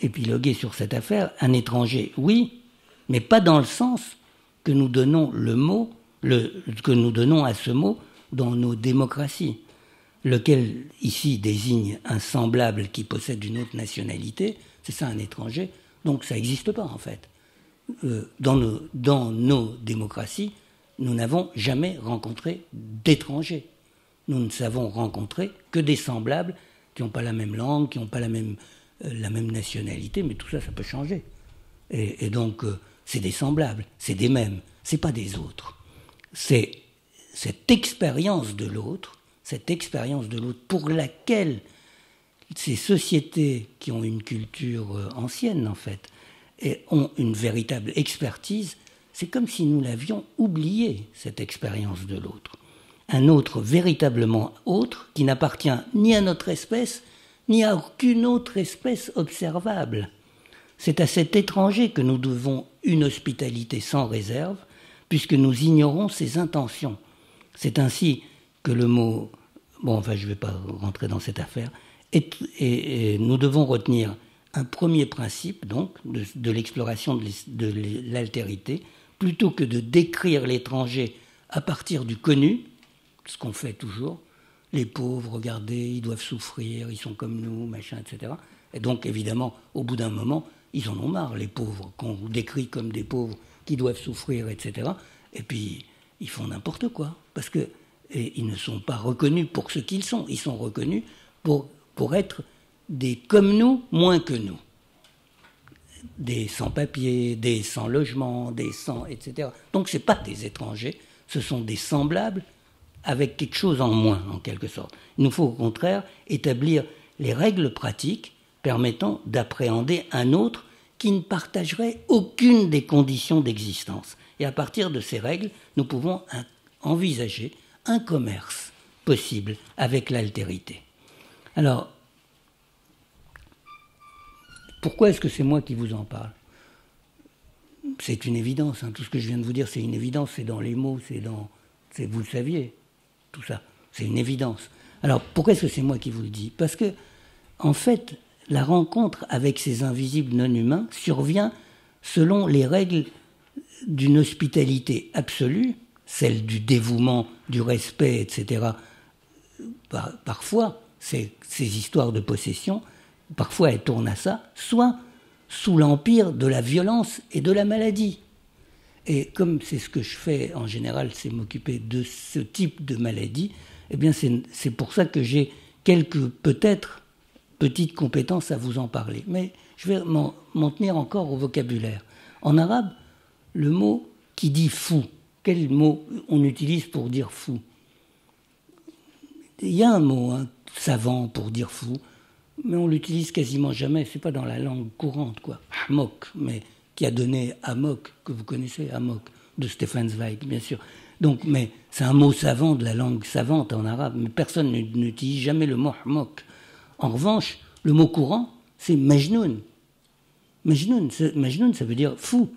épiloguer sur cette affaire. Un étranger, oui, mais pas dans le sens que nous donnons le mot, que nous donnons à ce mot dans nos démocraties, lequel ici désigne un semblable qui possède une autre nationalité, c'est ça un étranger, donc ça n'existe pas en fait. Euh, dans, nos, dans nos démocraties, nous n'avons jamais rencontré d'étrangers. Nous ne savons rencontrer que des semblables qui n'ont pas la même langue, qui n'ont pas la même, euh, la même nationalité, mais tout ça, ça peut changer. Et, donc, euh, c'est des semblables, c'est des mêmes, c'est pas des autres. C'est cette expérience de l'autre, cette expérience de l'autre pour laquelle ces sociétés qui ont une culture euh, ancienne, en fait, et ont une véritable expertise, c'est comme si nous l'avions oublié, cette expérience de l'autre un autre véritablement autre qui n'appartient ni à notre espèce, ni à aucune autre espèce observable. C'est à cet étranger que nous devons une hospitalité sans réserve, puisque nous ignorons ses intentions. C'est ainsi que le mot, bon, enfin, je ne vais pas rentrer dans cette affaire, et, nous devons retenir un premier principe, donc, de, de l'exploration de l'altérité, plutôt que de décrire l'étranger à partir du connu, ce qu'on fait toujours. Les pauvres, regardez, ils doivent souffrir, ils sont comme nous, machin, etc. Et donc, évidemment, au bout d'un moment, ils en ont marre, les pauvres, qu'on décrit comme des pauvres qui doivent souffrir, etc. Et puis, ils font n'importe quoi. Parce que ils ne sont pas reconnus pour ce qu'ils sont. Ils sont reconnus pour, être des comme nous, moins que nous. Des sans-papiers, des sans-logement, des sans, etc. Donc, ce pas des étrangers, ce sont des semblables avec quelque chose en moins, en quelque sorte. Il nous faut au contraire établir les règles pratiques permettant d'appréhender un autre qui ne partagerait aucune des conditions d'existence. Et à partir de ces règles, nous pouvons envisager un commerce possible avec l'altérité. Alors, pourquoi est-ce que c'est moi qui vous en parle? C'est une évidence, hein. tout ce que je viens de vous dire, c'est une évidence, c'est dans les mots, c'est dans... Vous le saviez tout ça. C'est une évidence. Alors pourquoi est-ce que c'est moi qui vous le dis? Parce que, en fait, la rencontre avec ces invisibles non humains survient selon les règles d'une hospitalité absolue, celle du dévouement, du respect, etc. parfois, ces, histoires de possession, parfois elles tournent à ça, soit sous l'empire de la violence et de la maladie. Et comme c'est ce que je fais en général, c'est m'occuper de ce type de maladie, eh bien c'est pour ça que j'ai quelques peut-être petites compétences à vous en parler. Mais je vais m'en tenir encore au vocabulaire. En arabe, le mot qui dit fou, quel mot on utilise pour dire fou? Il y a un mot hein, savant pour dire fou, mais on l'utilise quasiment jamais. C'est pas dans la langue courante, quoi. Amok, mais qui a donné Amok, que vous connaissez, Amok, de Stefan Zweig, bien sûr. Donc, mais c'est un mot savant de la langue savante en arabe, mais personne n'utilise jamais le mot Amok. En revanche, le mot courant, c'est Majnoun. Majnoun, ça veut dire fou.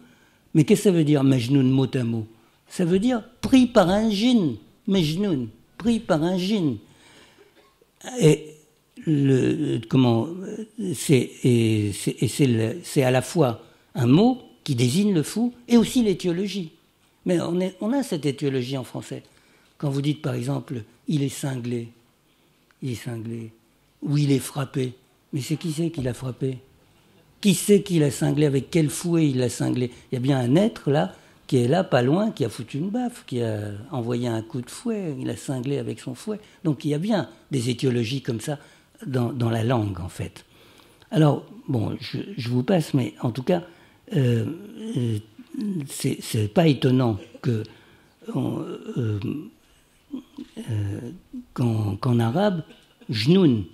Mais qu'est-ce que ça veut dire Majnoun mot à mot? Ça veut dire pris par un djinn. Majnoun, pris par un djinn. Et comment c'est à la fois un mot qui désigne le fou et aussi l'étiologie. Mais on a cette étiologie en français. Quand vous dites par exemple il est cinglé, il est cinglé, ou il est frappé, mais c'est qui c'est qui l'a frappé? Qui c'est qui l'a cinglé? Avec quel fouet il l'a cinglé? Il y a bien un être là qui est là, pas loin, qui a foutu une baffe, qui a envoyé un coup de fouet, il a cinglé avec son fouet. Donc il y a bien des étiologies comme ça dans, la langue, en fait. Alors, bon, je, vous passe, mais en tout cas, euh, euh c'est pas étonnant que euh, euh, qu'en arabe, jnoun,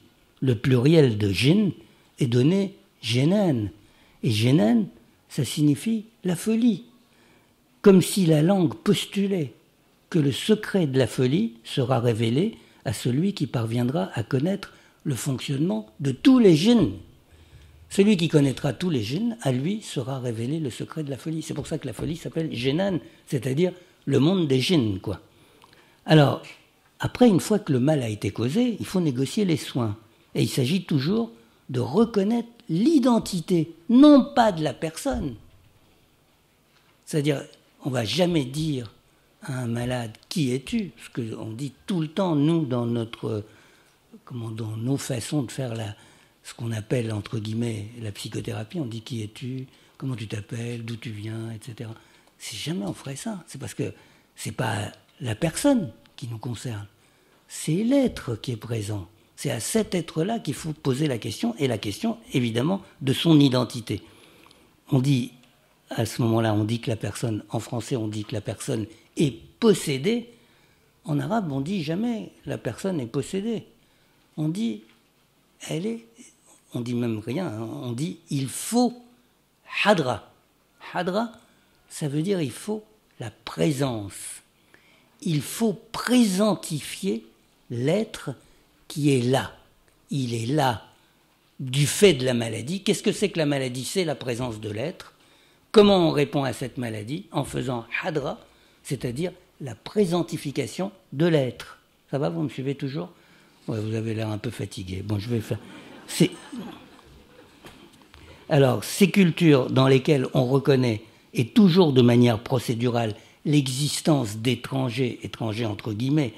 le pluriel de jinn, est donné jenan. Et jenan, ça signifie la folie. Comme si la langue postulait que le secret de la folie sera révélé à celui qui parviendra à connaître le fonctionnement de tous les djinns. Celui qui connaîtra tous les djinns, à lui sera révélé le secret de la folie. C'est pour ça que la folie s'appelle Jenan, c'est-à-dire le monde des djinns, quoi. Alors, après, une fois que le mal a été causé, il faut négocier les soins. Et il s'agit toujours de reconnaître l'identité, non pas de la personne. C'est-à-dire, on va jamais dire à un malade qui es-tu, ce qu'on dit tout le temps, nous, dans notre comment, dans nos façons de faire la, ce qu'on appelle entre guillemets la psychothérapie, on dit qui es-tu, comment tu t'appelles, d'où tu viens, etc. Si jamais on ferait ça, c'est parce que c'est pas la personne qui nous concerne, c'est l'être qui est présent. C'est à cet être-là qu'il faut poser la question, et la question, évidemment, de son identité. On dit, à ce moment-là, on dit que la personne, en français, on dit que la personne est possédée. En arabe, on dit jamais la personne est possédée on dit, elle est, on dit même rien, hein. on dit, il faut hadra. Hadra, ça veut dire il faut la présence. Il faut présentifier l'être qui est là. Il est là du fait de la maladie. Qu'est-ce que c'est que la maladie? C'est la présence de l'être. Comment on répond à cette maladie? En faisant hadra, c'est-à-dire la présentification de l'être. Ça va, vous me suivez toujours? Vous avez l'air un peu fatigué. Bon, je vais faire. Alors, ces cultures dans lesquelles on reconnaît, et toujours de manière procédurale, l'existence d'étrangers, étrangers entre guillemets,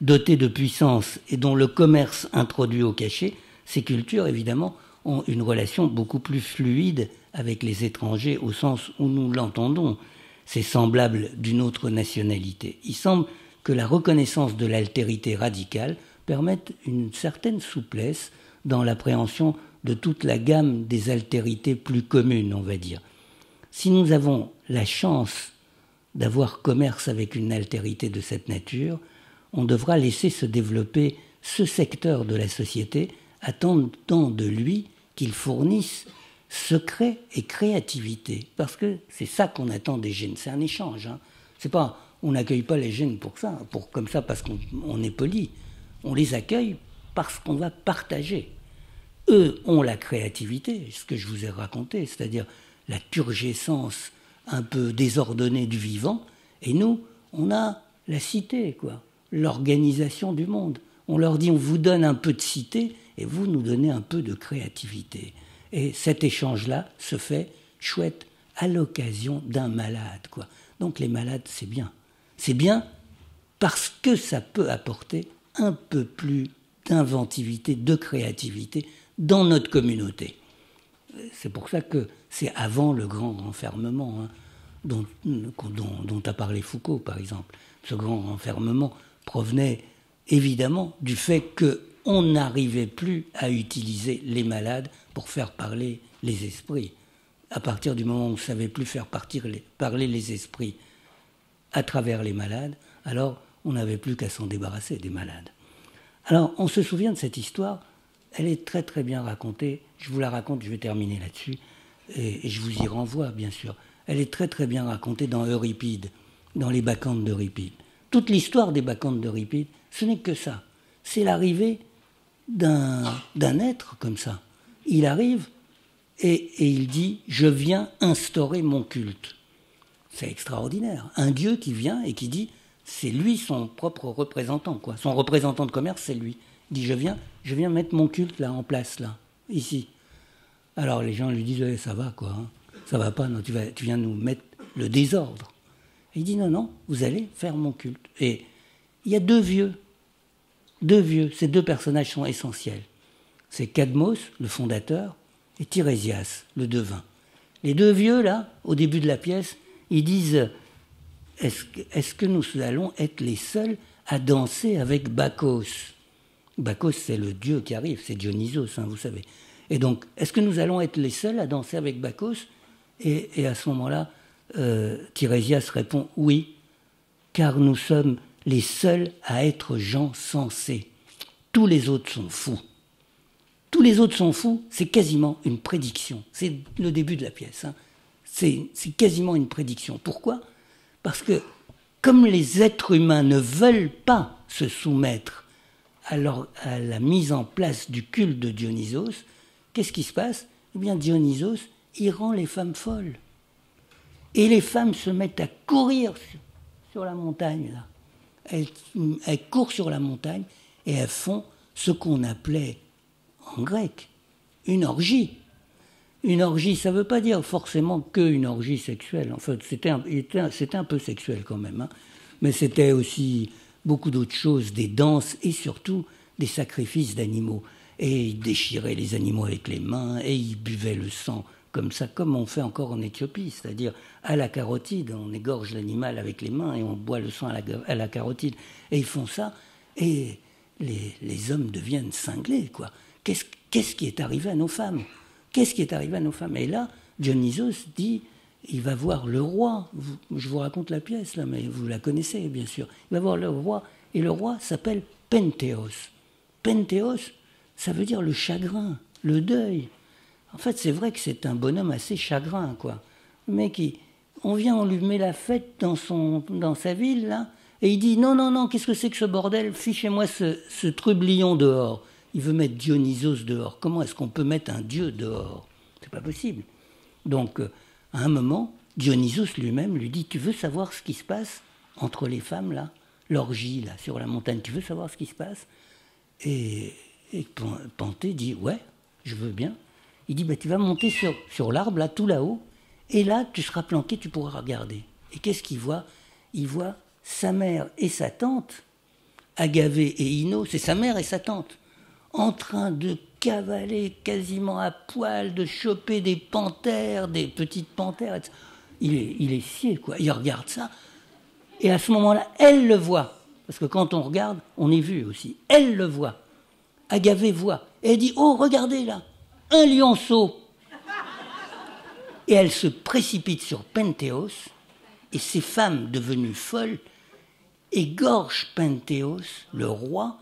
dotés de puissance et dont le commerce introduit au cachet, ces cultures, évidemment, ont une relation beaucoup plus fluide avec les étrangers au sens où nous l'entendons. C'est semblable d'une autre nationalité. Il semble que la reconnaissance de l'altérité radicale permettent une certaine souplesse dans l'appréhension de toute la gamme des altérités plus communes, on va dire. Si nous avons la chance d'avoir commerce avec une altérité de cette nature, on devra laisser se développer ce secteur de la société attendant de lui qu'il fournisse secret et créativité. Parce que c'est ça qu'on attend des gènes, c'est un échange. Hein. C'est pas, on n'accueille pas les gènes pour ça, pour comme ça parce qu'on est poli on les accueille parce qu'on va partager. Eux ont la créativité, ce que je vous ai raconté, c'est-à-dire la turgescence un peu désordonnée du vivant, et nous, on a la cité, quoi, l'organisation du monde. On leur dit, on vous donne un peu de cité, et vous nous donnez un peu de créativité. Et cet échange-là se fait chouette à l'occasion d'un malade, quoi. Donc les malades, c'est bien. C'est bien parce que ça peut apporter un peu plus d'inventivité, de créativité dans notre communauté. C'est pour ça que c'est avant le grand renfermement hein, dont, dont, a parlé Foucault, par exemple. Ce grand renfermement provenait évidemment du fait qu'on n'arrivait plus à utiliser les malades pour faire parler les esprits. À partir du moment où on ne savait plus faire parler les esprits à travers les malades, alors on n'avait plus qu'à s'en débarrasser des malades. Alors, on se souvient de cette histoire, elle est très très bien racontée. Je vous la raconte, je vais terminer là-dessus, et, je vous y renvoie, bien sûr. Elle est très très bien racontée dans Euripide, dans les bacchantes d'Euripide. Toute l'histoire des bacchantes d'Euripide, ce n'est que ça. C'est l'arrivée d'un être comme ça. Il arrive et, il dit Je viens instaurer mon culte. C'est extraordinaire. Un Dieu qui vient et qui dit C'est lui son propre représentant, quoi. Son représentant de commerce, c'est lui. Il dit Je viens, je viens mettre mon culte là en place, là, ici. Alors les gens lui disent eh, Ça va, quoi. Hein. Ça va pas, non, tu, viens nous mettre le désordre. Il dit Non, non, vous allez faire mon culte. Et il y a deux vieux deux vieux, ces deux personnages sont essentiels. C'est Cadmos, le fondateur, et Tirésias, le devin. Les deux vieux, là, au début de la pièce, ils disent Est-ce que nous allons être les seuls à danser avec Bacchus? Bacchus, c'est le dieu qui arrive, c'est Dionysos, hein, vous savez. Et donc, est-ce que nous allons être les seuls à danser avec Bacchus? Et, à ce moment-là, euh, Tirésias répond Oui, car nous sommes les seuls à être gens sensés. Tous les autres sont fous. Tous les autres sont fous, c'est quasiment une prédiction. C'est le début de la pièce. Hein. C'est quasiment une prédiction. Pourquoi? Parce que comme les êtres humains ne veulent pas se soumettre à, à la mise en place du culte de Dionysos, qu'est-ce qui se passe? Eh bien, Dionysos, il rend les femmes folles. Et les femmes se mettent à courir sur la montagne, là elles, courent sur la montagne et elles font ce qu'on appelait en grec une orgie. Une orgie, ça ne veut pas dire forcément qu'une orgie sexuelle. En fait, c'était un, un, peu sexuel quand même. Hein. Mais c'était aussi beaucoup d'autres choses, des danses et surtout des sacrifices d'animaux. Et ils déchiraient les animaux avec les mains et ils buvaient le sang comme ça, comme on fait encore en Éthiopie, c'est-à-dire à la carotide, on égorge l'animal avec les mains et on boit le sang à la, carotide. Et ils font ça, et les, hommes deviennent cinglés, quoi. Qu'est-ce qui est arrivé à nos femmes? Qu'est-ce qui est arrivé à nos femmes? Et là, Dionysos dit, il va voir le roi. Je vous raconte la pièce, là, mais vous la connaissez, bien sûr. Il va voir le roi, et le roi s'appelle Pentéos. Pentéos, ça veut dire le chagrin, le deuil. En fait, c'est vrai que c'est un bonhomme assez chagrin, quoi. Mais qui, on vient, on lui met la fête dans, son, dans sa ville, là, et il dit non, non, non, qu'est-ce que c'est que ce bordel? Fichez-moi ce, ce trublion dehors. Il veut mettre Dionysos dehors. Comment est-ce qu'on peut mettre un dieu dehors? C'est pas possible. Donc, euh, à un moment, Dionysos lui-même lui dit Tu veux savoir ce qui se passe entre les femmes, là? L'orgie, là, sur la montagne, tu veux savoir ce qui se passe? Et, et Panthée dit Ouais, je veux bien. Il dit, bah, tu vas monter sur, sur l'arbre, là, tout là-haut, et là, tu seras planqué, tu pourras regarder. Et qu'est-ce qu'il voit? Il voit sa mère et sa tante, Agavé et Ino, c'est sa mère et sa tante, en train de cavaler quasiment à poil, de choper des panthères, des petites panthères. Il est, il est quoi. Il regarde ça. Et à ce moment-là, elle le voit. Parce que quand on regarde, on est vu aussi. Elle le voit. Agavé voit. Et elle dit Oh, regardez là un lionceau. Et elle se précipite sur Penthéos, et ces femmes devenues folles égorgent Penthéos, le roi,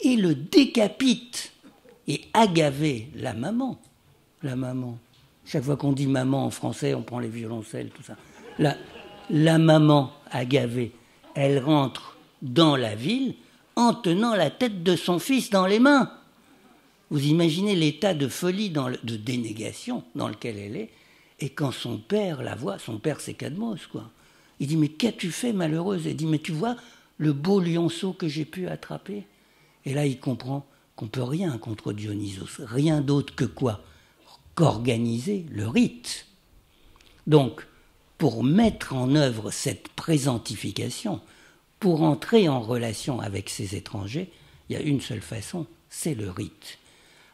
et le décapitent. Et Agavée, la maman, la maman, chaque fois qu'on dit maman en français, on prend les violoncelles, tout ça. La, la maman Agavée, elle rentre dans la ville en tenant la tête de son fils dans les mains. Vous imaginez l'état de folie, de dénégation dans lequel elle est, et quand son père la voit, son père c'est Cadmos, quoi. Il dit Mais qu'as-tu fait, malheureuse? Elle dit Mais tu vois le beau lionceau que j'ai pu attraper? Et là, il comprend qu'on peut rien contre Dionysos, rien d'autre que quoi? Qu'organiser le rite. Donc, pour mettre en œuvre cette présentification, pour entrer en relation avec ces étrangers, il y a une seule façon, c'est le rite.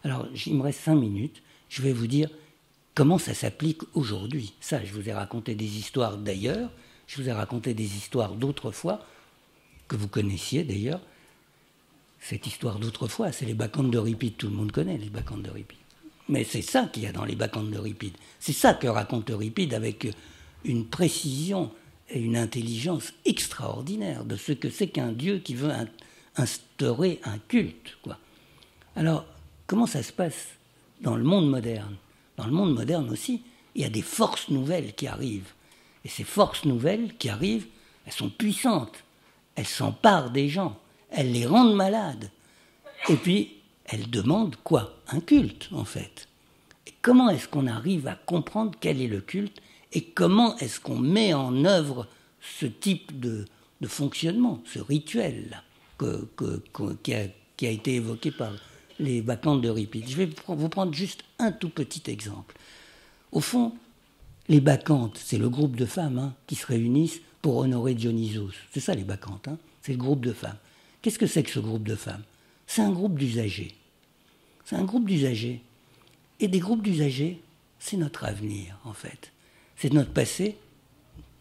Alors, il me reste cinq minutes. Je vais vous dire comment ça s'applique aujourd'hui. Ça, je vous ai raconté des histoires d'ailleurs. Je vous ai raconté des histoires d'autrefois, que vous connaissiez d'ailleurs. Cette histoire d'autrefois, c'est les bacchantes d'Euripide. Tout le monde connaît les bacchantes d'Euripide. Mais c'est ça qu'il y a dans les bacchantes d'Euripide. C'est ça que raconte Euripide avec une précision et une intelligence extraordinaire de ce que c'est qu'un Dieu qui veut instaurer un culte. Quoi. Alors, comment ça se passe dans le monde moderne? Dans le monde moderne aussi, il y a des forces nouvelles qui arrivent. Et ces forces nouvelles qui arrivent, elles sont puissantes. Elles s'emparent des gens. Elles les rendent malades. Et puis, elles demandent quoi? Un culte, en fait. Et comment est-ce qu'on arrive à comprendre quel est le culte et comment est-ce qu'on met en œuvre ce type de, fonctionnement, ce rituel qui, a, été évoqué par les bacchantes de Ripide. Je vais vous prendre juste un tout petit exemple. Au fond, les bacchantes, c'est le groupe de femmes hein, qui se réunissent pour honorer Dionysos. C'est ça les bacchantes, hein. c'est le groupe de femmes. Qu'est-ce que c'est que ce groupe de femmes? C'est un groupe d'usagers. C'est un groupe d'usagers. Et des groupes d'usagers, c'est notre avenir, en fait. C'est notre passé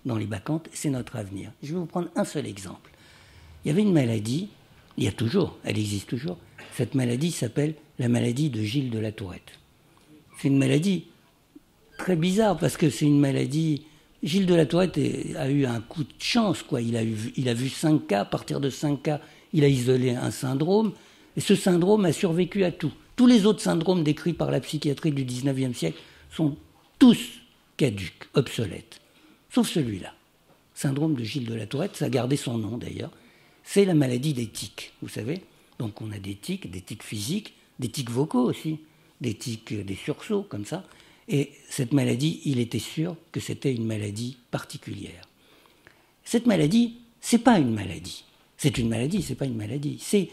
dans les bacchantes, c'est notre avenir. Je vais vous prendre un seul exemple. Il y avait une maladie, il y a toujours, elle existe toujours. Cette maladie s'appelle la maladie de Gilles de la Tourette. C'est une maladie très bizarre parce que c'est une maladie. Gilles de la Tourette a eu un coup de chance, quoi. Il a, vu 5 cas, à partir de 5 cas, il a isolé un syndrome, et ce syndrome a survécu à tout. Tous les autres syndromes décrits par la psychiatrie du 19e siècle sont tous caduques, obsolètes. Sauf celui-là. Syndrome de Gilles de la Tourette, ça a gardé son nom d'ailleurs. C'est la maladie des tics, vous savez. Donc on a des tics, des tics physiques, des tics vocaux aussi, des tics, des sursauts comme ça. Et cette maladie, il était sûr que c'était une maladie particulière. Cette maladie, c'est pas une maladie. C'est une maladie, c'est pas une maladie. C'est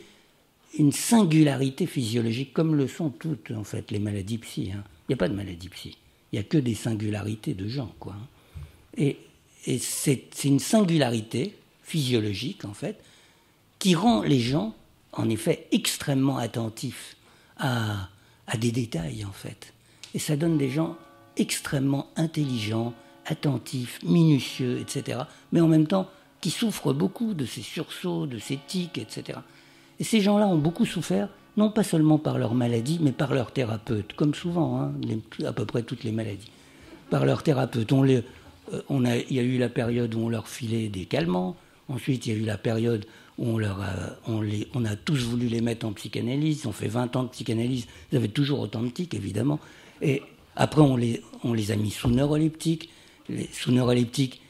une singularité physiologique, comme le sont toutes en fait les maladies psy. Hein. Il n'y a pas de maladie psy. Il n'y a que des singularités de gens, quoi. Hein. Et, c'est une singularité physiologique, en fait, qui rend les gens, en effet, extrêmement attentifs à, des détails, en fait. Et ça donne des gens extrêmement intelligents, attentifs, minutieux, etc. Mais en même temps, qui souffrent beaucoup de ces sursauts, de ces tics, etc. Et ces gens-là ont beaucoup souffert, non pas seulement par leur maladie, mais par leur thérapeute, comme souvent, hein, à peu près toutes les maladies. Par leur thérapeute. On les, euh, on a, il y a eu la période où on leur filait des calmants, ensuite il y a eu la période on, leur on, les, on a tous voulu les mettre en psychanalyse, on fait 20 ans de psychanalyse, ils avaient toujours autant de tics, évidemment, et après, on les, on les a mis sous neuroleptiques. Sous neuroleptiques,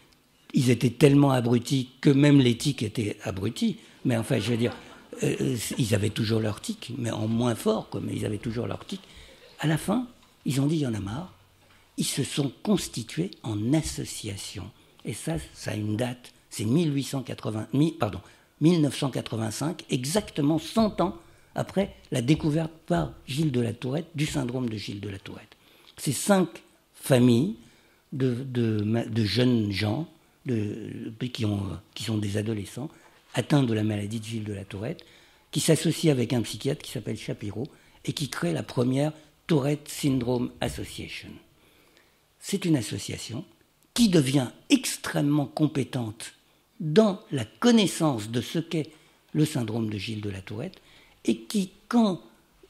ils étaient tellement abrutis que même les tics étaient abrutis. Mais enfin, je veux dire, euh, ils avaient toujours leur tic, mais en moins fort, mais ils avaient toujours leur tic. À la fin, ils ont dit il y en a marre. Ils se sont constitués en association. Et ça, ça a une date. C'est 1880, pardon, 1985, exactement 100 ans après la découverte par Gilles de la Tourette du syndrome de Gilles de la Tourette. Ces cinq familles de, jeunes gens qui, sont des adolescents atteints de la maladie de Gilles de la Tourette, qui s'associent avec un psychiatre qui s'appelle Shapiro et qui crée la première Tourette Syndrome Association. C'est une association qui devient extrêmement compétente dans la connaissance de ce qu'est le syndrome de Gilles de la Tourette et qui, quand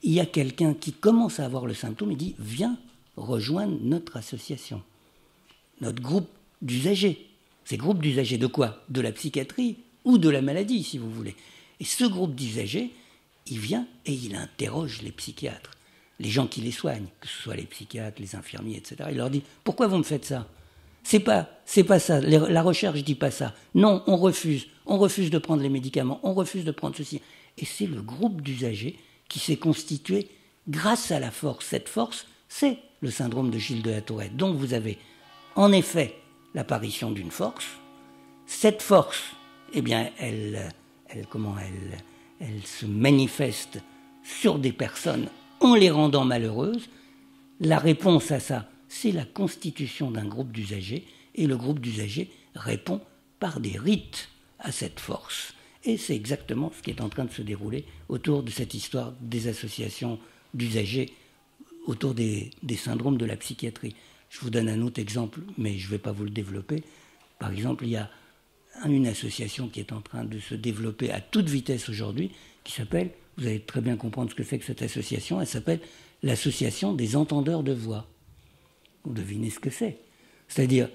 il y a quelqu'un qui commence à avoir le symptôme, il dit Viens rejoindre notre association, notre groupe d'usagers. C'est groupe d'usagers de quoi? De la psychiatrie ou de la maladie, si vous voulez. Et ce groupe d'usagers, il vient et il interroge les psychiatres, les gens qui les soignent, que ce soit les psychiatres, les infirmiers, etc. Il leur dit Pourquoi vous me faites ça? C'est pas, c'est pas ça. La recherche dit pas ça. Non, on refuse. On refuse de prendre les médicaments. On refuse de prendre ceci. Et c'est le groupe d'usagers qui s'est constitué grâce à la force. Cette force, c'est le syndrome de Gilles de la Tourette. Donc vous avez en effet l'apparition d'une force. Cette force, eh bien, elle, elle, comment elle, elle se manifeste sur des personnes en les rendant malheureuses. La réponse à ça, c'est la constitution d'un groupe d'usagers, et le groupe d'usagers répond par des rites à cette force. Et c'est exactement ce qui est en train de se dérouler autour de cette histoire des associations d'usagers, autour des, syndromes de la psychiatrie. Je vous donne un autre exemple, mais je ne vais pas vous le développer. Par exemple, il y a une association qui est en train de se développer à toute vitesse aujourd'hui, qui s'appelle, vous allez très bien comprendre ce que c'est que cette association, elle s'appelle l'Association des entendeurs de voix. Vous devinez ce que c'est. C'est-à-dire,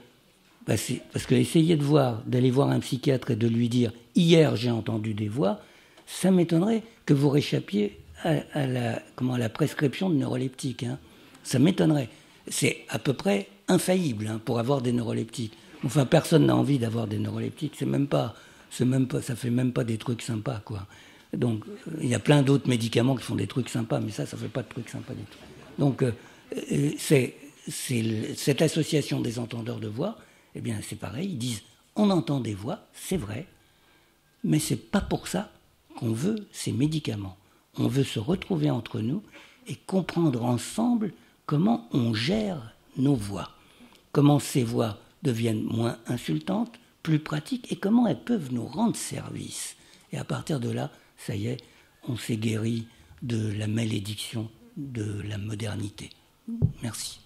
bah, parce que essayer de voir, d'aller voir un psychiatre et de lui dire hier j'ai entendu des voix, ça m'étonnerait que vous réchappiez à, la, comment, la prescription de neuroleptiques. Hein. Ça m'étonnerait. C'est à peu près infaillible hein, pour avoir des neuroleptiques. Enfin, personne n'a envie d'avoir des neuroleptiques. C'est même pas, c'est même pas, ça fait même pas des trucs sympas, quoi. Donc, il y a plein d'autres médicaments qui font des trucs sympas, mais ça, ça fait pas de trucs sympas du tout. Donc, euh, euh, cette association des entendeurs de voix. Eh bien, c'est pareil. Ils disent, on entend des voix, c'est vrai, mais c'est pas pour ça qu'on veut ces médicaments. On veut se retrouver entre nous et comprendre ensemble comment on gère nos voix, comment ces voix deviennent moins insultantes, plus pratiques et comment elles peuvent nous rendre service. Et à partir de là, ça y est, on s'est guéri de la malédiction de la modernité. Merci.